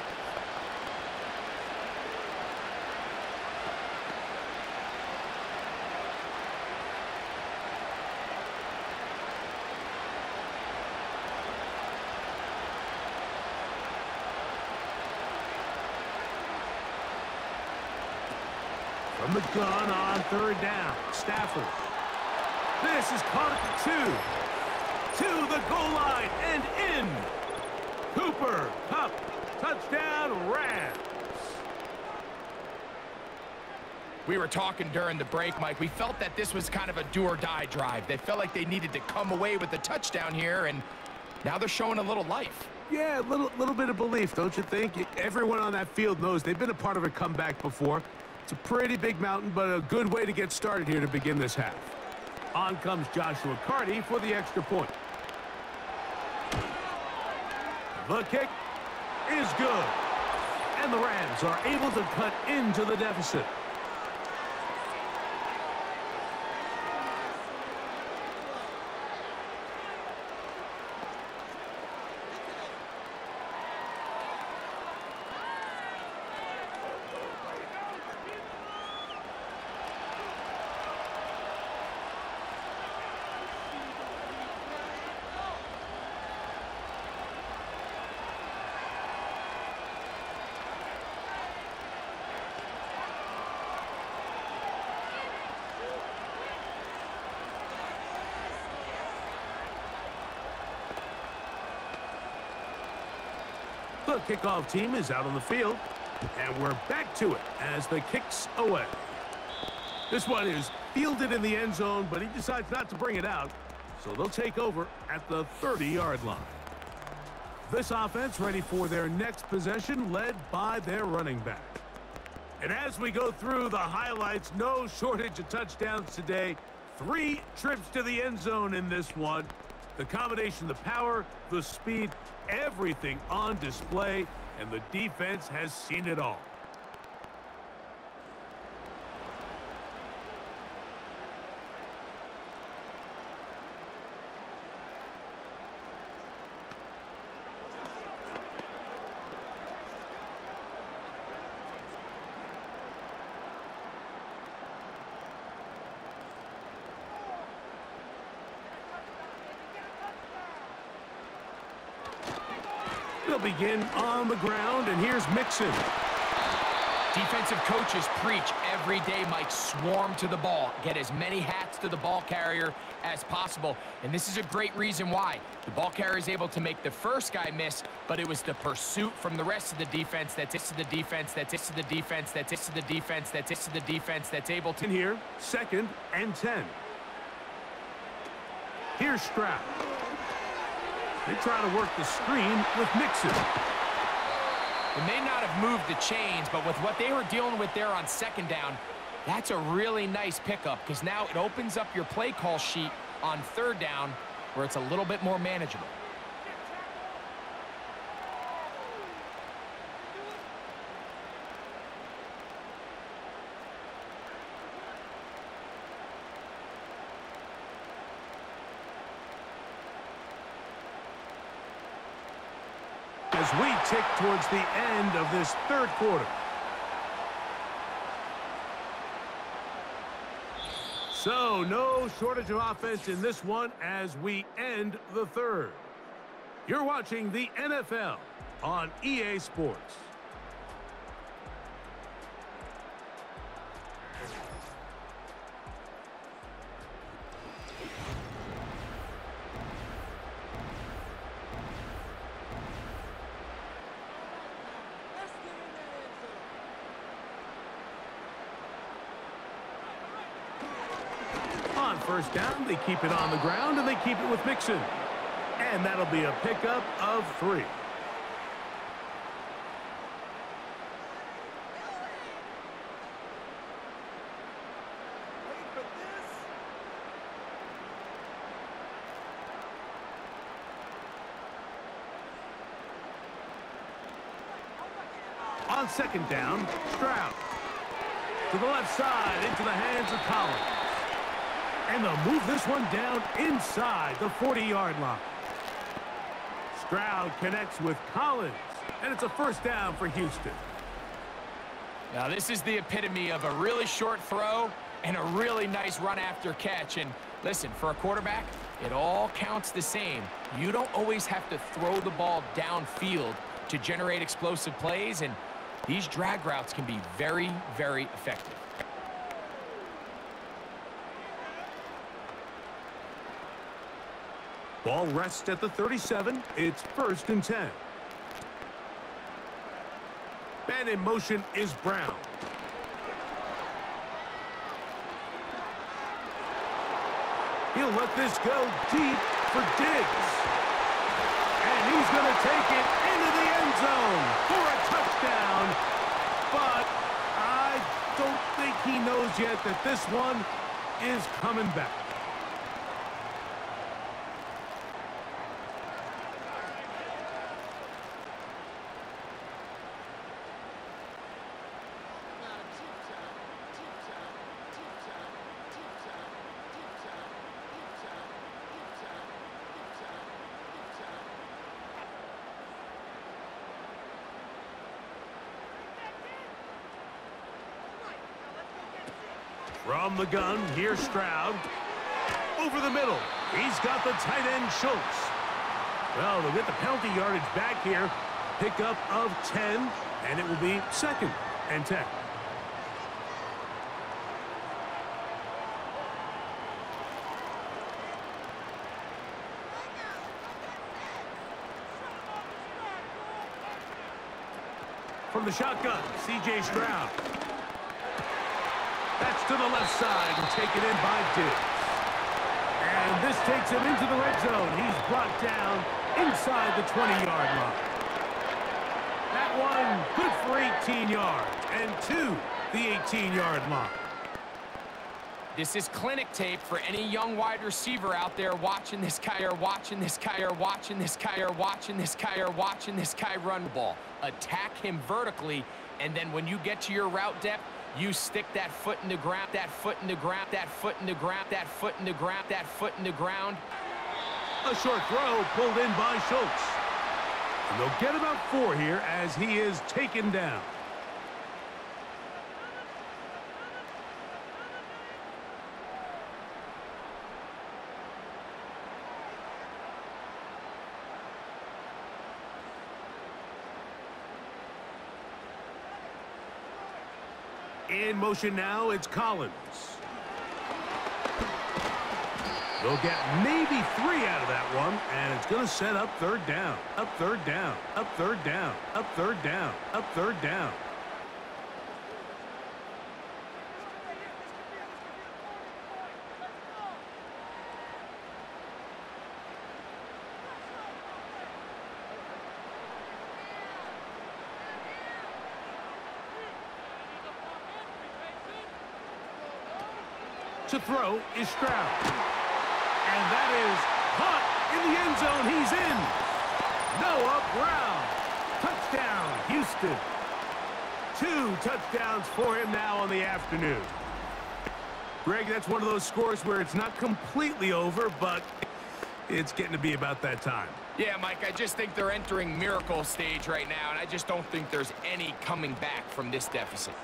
Gun on third down, Stafford. This is caught at the two. To the goal line and in. Cooper, Kupp, touchdown, Rams. We were talking during the break, Mike. We felt that this was kind of a do-or-die drive. They felt like they needed to come away with the touchdown here, and now they're showing a little life. Yeah, a little, little bit of belief, don't you think? Everyone on that field knows they've been a part of a comeback before. It's a pretty big mountain, but a good way to get started here to begin this half. On comes Joshua Karty for the extra point. The kick is good. And the Rams are able to cut into the deficit. Kickoff team is out on the field. And we're back to it as the kicks away. This one is fielded in the end zone, but he decides not to bring it out. So they'll take over at the 30-yard line. This offense ready for their next possession, led by their running back. And as we go through the highlights, no shortage of touchdowns today. Three trips to the end zone in this one. The combination, the power, the speed, everything on display, and the defense has seen it all. Begin on the ground, and here's Mixon. Defensive coaches preach every day, Mike, swarm to the ball. Get as many hats to the ball carrier as possible. And this is a great reason why. The ball carrier is able to make the first guy miss, but it was the pursuit from the rest of the defense that's to the defense, that's to the defense, that's to the defense, that's to the defense, that's able to... In here, second and 10. Here's Stroud. They try to work the screen with Mixon. They may not have moved the chains, but with what they were dealing with there on second down, that's a really nice pickup because now it opens up your play call sheet on third down where it's a little bit more manageable. As we tick towards the end of this third quarter. So, no shortage of offense in this one as we end the third. You're watching the NFL on EA Sports. First down. They keep it on the ground, and they keep it with Mixon. And that'll be a pickup of three. On second down, Stroud. To the left side, into the hands of Collins. And they'll move this one down inside the 40-yard line. Stroud connects with Collins, and it's a first down for Houston. Now, this is the epitome of a really short throw and a really nice run after catch. And listen, for a quarterback, it all counts the same. You don't always have to throw the ball downfield to generate explosive plays, and these drag routes can be very, very effective. Ball rests at the 37. It's first and 10. And in motion is Brown. He'll let this go deep for Diggs. And he's going to take it into the end zone for a touchdown. But I don't think he knows yet that this one is coming back. From the gun, here's Stroud. Over the middle. He's got the tight end Schultz. Well, they'll get the penalty yardage back here. Pickup of 10, and it will be second and 10. From the shotgun, C.J. Stroud. To the left side and taken in by Diggs. And this takes him into the red zone. He's brought down inside the 20-yard line. That one good for 18 yards and to the 18-yard line. This is clinic tape for any young wide receiver out there watching this guy or watching this guy or watching this guy or watching this guy or watching this guy run the ball. Attack him vertically, and then when you get to your route depth, you stick that foot in the ground, that foot in the ground, that foot in the ground, that foot in the ground, that foot in the ground. A short throw pulled in by Schultz. And they'll get about four here as he is taken down. In motion now, it's Collins. They'll get maybe three out of that one, and it's going to set up third down. Up third down. Up third down. Up third down. Up third down. Throw is Stroud. And that is caught in the end zone. He's in. Noah Brown. Touchdown, Houston. Two touchdowns for him now on the afternoon. Greg, that's one of those scores where it's not completely over, but it's getting to be about that time. Yeah, Mike, I just think they're entering miracle stage right now, and I just don't think there's any coming back from this deficit.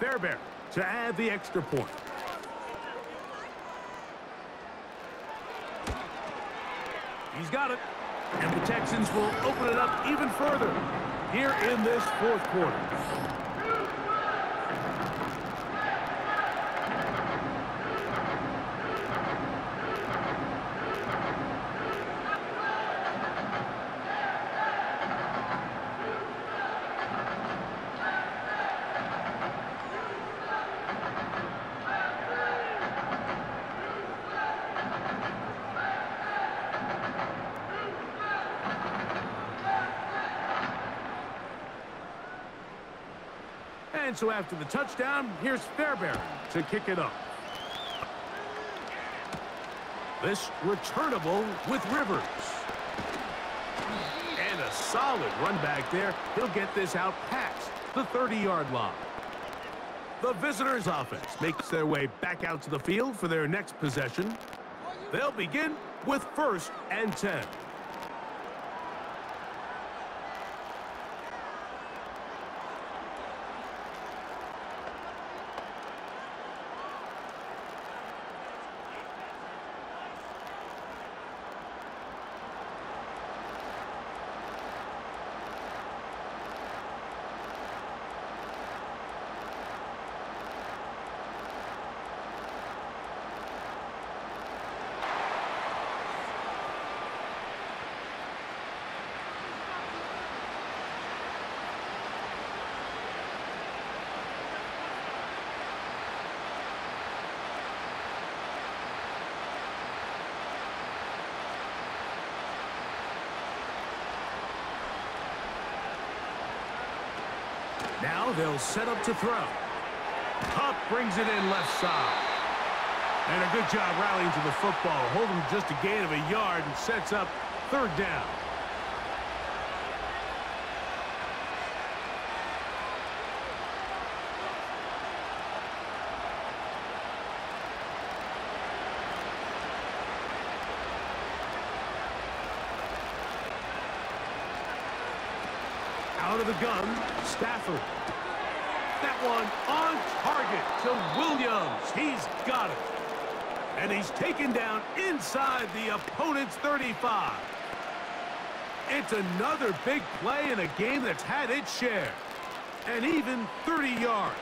Fairbairn to add the extra point. He's got it. And the Texans will open it up even further here in this fourth quarter. And so after the touchdown, here's Fairbairn to kick it up. This returnable with Rivers. And a solid run back there. He'll get this out past the 30-yard line. The visitors' offense makes their way back out to the field for their next possession. They'll begin with first and 10. Now they'll set up to throw. Kupp brings it in left side. And a good job rallying to the football. Holding just a gain of a yard and sets up third down. Out of the gun, Stafford. One on target to Williams. He's got it. And he's taken down inside the opponent's 35. It's another big play in a game that's had its share. And even 30 yards.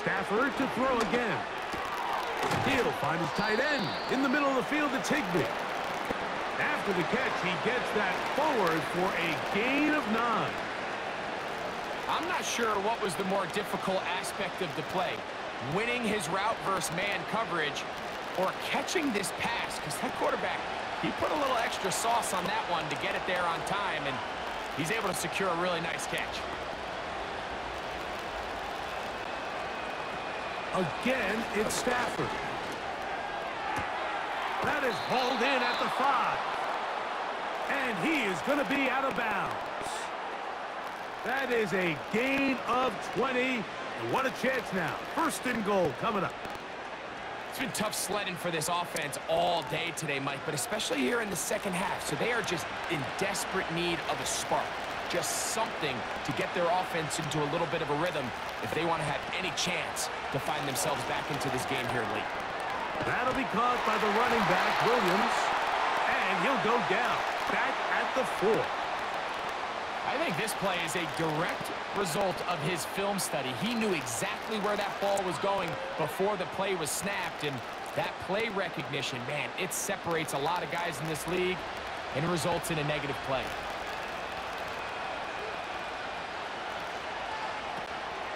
Stafford to throw again. He'll find his tight end in the middle of the field to Higbee. After the catch, he gets that forward for a gain of nine. I'm not sure what was the more difficult aspect of the play. Winning his route versus man coverage or catching this pass because that quarterback, he put a little extra sauce on that one to get it there on time, and he's able to secure a really nice catch. Again, it's Stafford. That is hauled in at the five. And he is going to be out of bounds. That is a gain of 20. And what a chance now. First and goal coming up. It's been tough sledding for this offense all day today, Mike, but especially here in the second half. So they are just in desperate need of a spark. just something to get their offense into a little bit of a rhythm if they want to have any chance to find themselves back into this game here late. That'll be caught by the running back, Williams. And he'll go down, back at the four. I think this play is a direct result of his film study. He knew exactly where that ball was going before the play was snapped, and that play recognition, man, it separates a lot of guys in this league, and results in a negative play.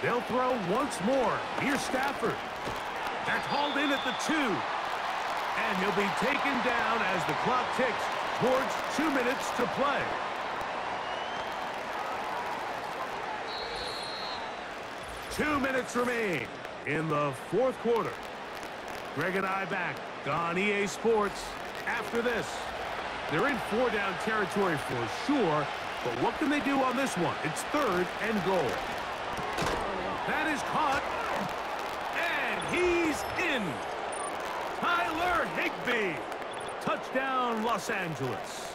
They'll throw once more. Here's Stafford. That's hauled in at the two. And he'll be taken down as the clock ticks two minutes to play. Two minutes remain in the fourth quarter. Greg and I back on EA Sports after this. They're in four-down territory for sure, but what can they do on this one? It's third and goal. That is caught. And he's in. Tyler Higbee. Touchdown, Los Angeles.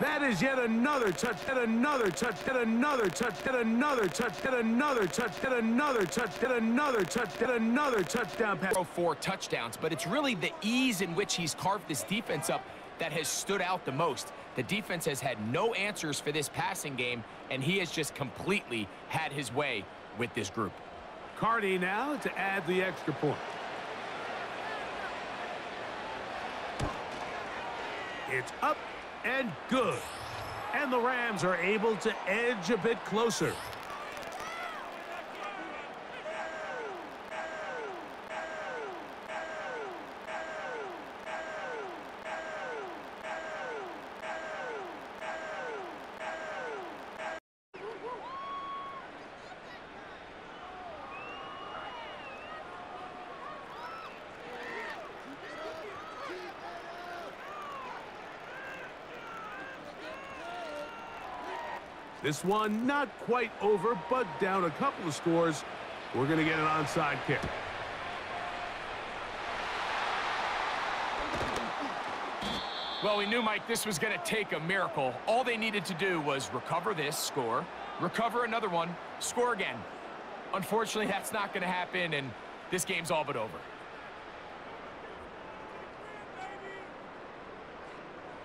That is yet another touch, yet another touch, yet another touch, yet another touch, yet another touch, yet another touch, yet another touch, yet another touchdown pass. Four touchdowns, but it's really the ease in which he's carved this defense up that has stood out the most. The defense has had no answers for this passing game, and he has just completely had his way with this group. Karty now to add the extra point. It's up and good. And the Rams are able to edge a bit closer. This one not quite over, but down a couple of scores. We're going to get an onside kick. Well, we knew, Mike, this was going to take a miracle. All they needed to do was recover this, score, recover another one, score again. Unfortunately, that's not going to happen, and this game's all but over.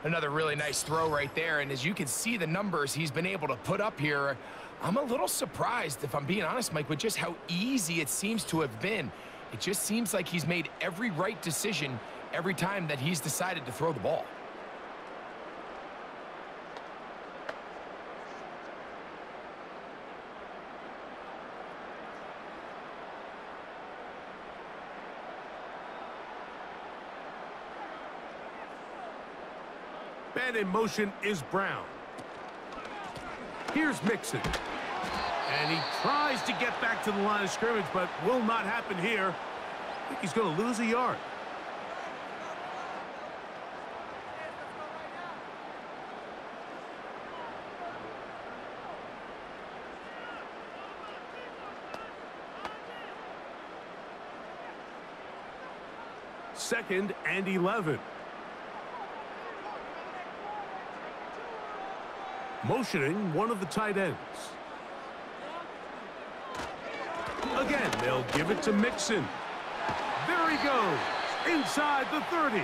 Another really nice throw right there, and as you can see the numbers he's been able to put up here, I'm a little surprised, if I'm being honest, Mike, with just how easy it seems to have been. It just seems like he's made every right decision every time that he's decided to throw the ball. Man in motion is Brown. Here's Mixon. And he tries to get back to the line of scrimmage, but will not happen here. I think he's going to lose a yard. Second and 11. Motioning one of the tight ends. Again, they'll give it to Mixon. There he goes, inside the 30.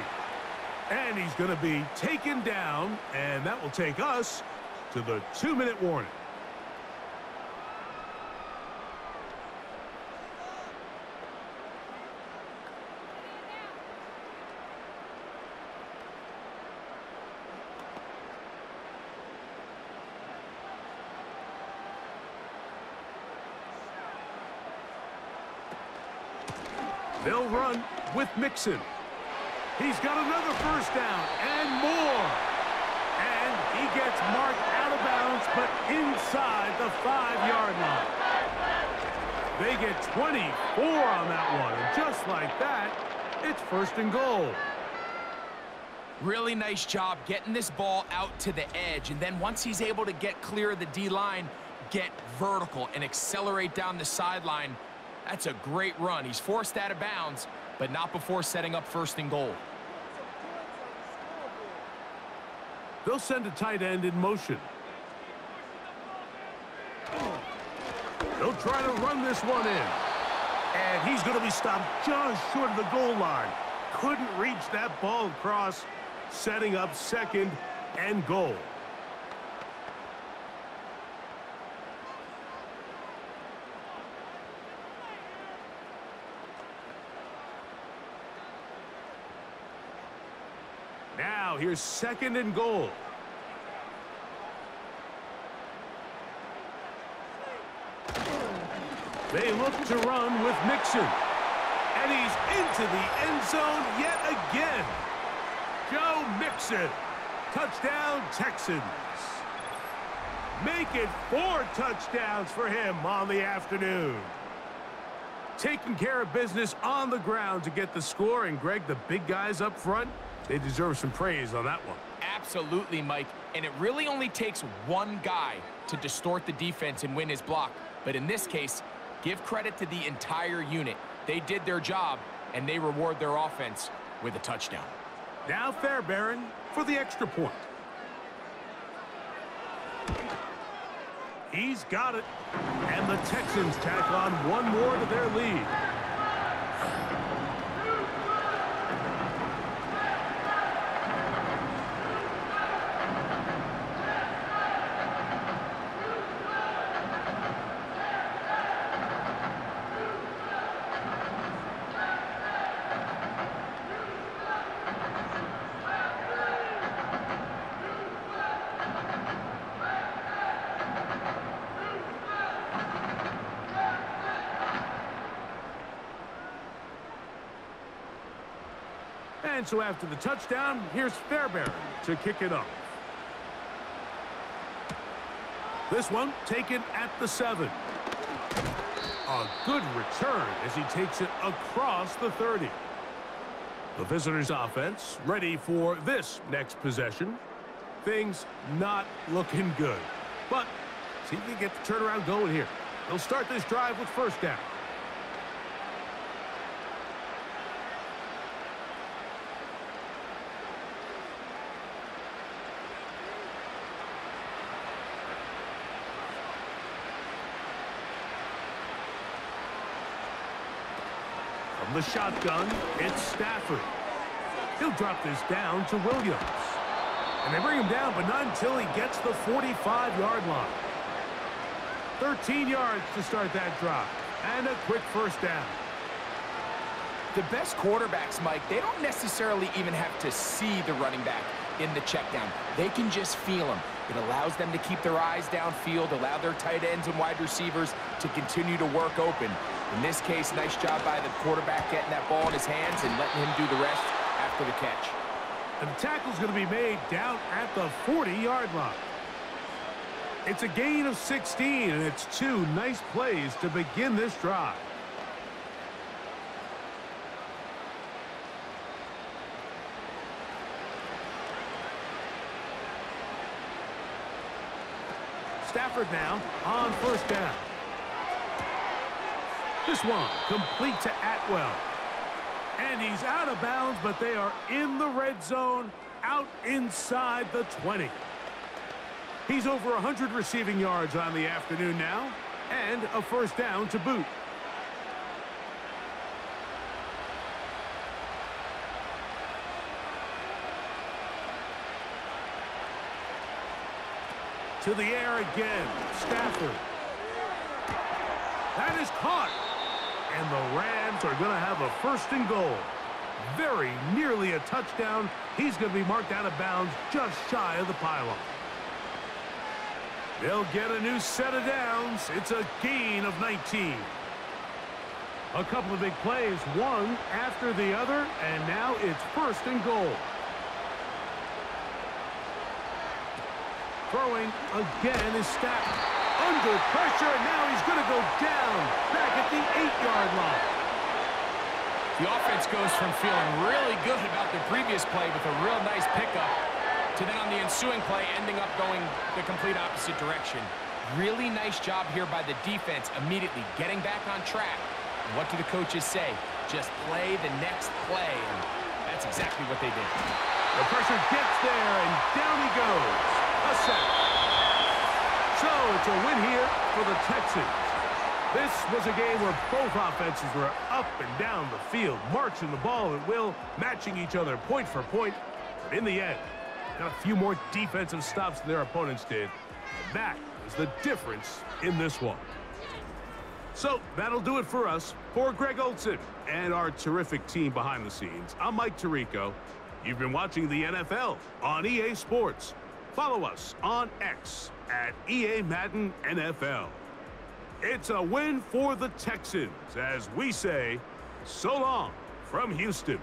And he's going to be taken down, and that will take us to the two-minute warning. They'll run with Mixon. He's got another first down and more. And he gets marked out of bounds, but inside the five-yard line. They get 24 on that one. And just like that, it's first and goal. Really nice job getting this ball out to the edge. And then once he's able to get clear of the D-line, get vertical and accelerate down the sideline, that's a great run. He's forced out of bounds, but not before setting up first and goal. They'll send a tight end in motion. They'll try to run this one in. And he's going to be stopped just short of the goal line. Couldn't reach that ball across, setting up second and goal. Here's second and goal. They look to run with Mixon. And he's into the end zone yet again. Joe Mixon. Touchdown, Texans. Make it four touchdowns for him on the afternoon. Taking care of business on the ground to get the score. And, Greg, the big guys up front, they deserve some praise on that one. Absolutely, Mike. And it really only takes one guy to distort the defense and win his block. But in this case, give credit to the entire unit. They did their job, and they reward their offense with a touchdown. Now Fairbairn for the extra point. He's got it. And the Texans tack on one more to their lead. So after the touchdown, here's Fairbairn to kick it off. This one taken at the seven. A good return as he takes it across the 30. The visitors' offense ready for this next possession. Things not looking good. But see if they get the turnaround going here. They'll start this drive with first down. The shotgun, it's Stafford. He'll drop this down to Williams. And they bring him down, but not until he gets the 45-yard line. 13 yards to start that drop. And a quick first down. The best quarterbacks, Mike, they don't necessarily even have to see the running back in the check down. They can just feel him. It allows them to keep their eyes downfield, allow their tight ends and wide receivers to continue to work open. In this case, nice job by the quarterback getting that ball in his hands and letting him do the rest after the catch. And the tackle's going to be made down at the 40-yard line. It's a gain of 16, and it's two nice plays to begin this drive. Stafford now on first down. This one complete to Atwell. And he's out of bounds, but they are in the red zone, out inside the 20. He's over 100 receiving yards on the afternoon now, and a first down to boot. To the air again, Stafford. That is caught. And the Rams are going to have a first and goal. Very nearly a touchdown. He's going to be marked out of bounds just shy of the pylon. They'll get a new set of downs. It's a gain of 19. A couple of big plays, one after the other, and now it's first and goal. Throwing again is Stafford. Under pressure, and now he's going to go down back at the eight-yard line. The offense goes from feeling really good about the previous play with a real nice pickup to then on the ensuing play ending up going the complete opposite direction. Really nice job here by the defense immediately getting back on track. And what do the coaches say? Just play the next play. And that's exactly what they did. The pressure gets there, and down he goes. A sack. So it's a win here for the Texans. This was a game where both offenses were up and down the field, marching the ball at will, matching each other point for point. But in the end, got a few more defensive stops than their opponents did. And that is the difference in this one. So that'll do it for us. For Greg Olsen and our terrific team behind the scenes, I'm Mike Tirico. You've been watching the NFL on EA Sports. Follow us on X at EA Madden NFL. It's a win for the Texans as we say so long from Houston.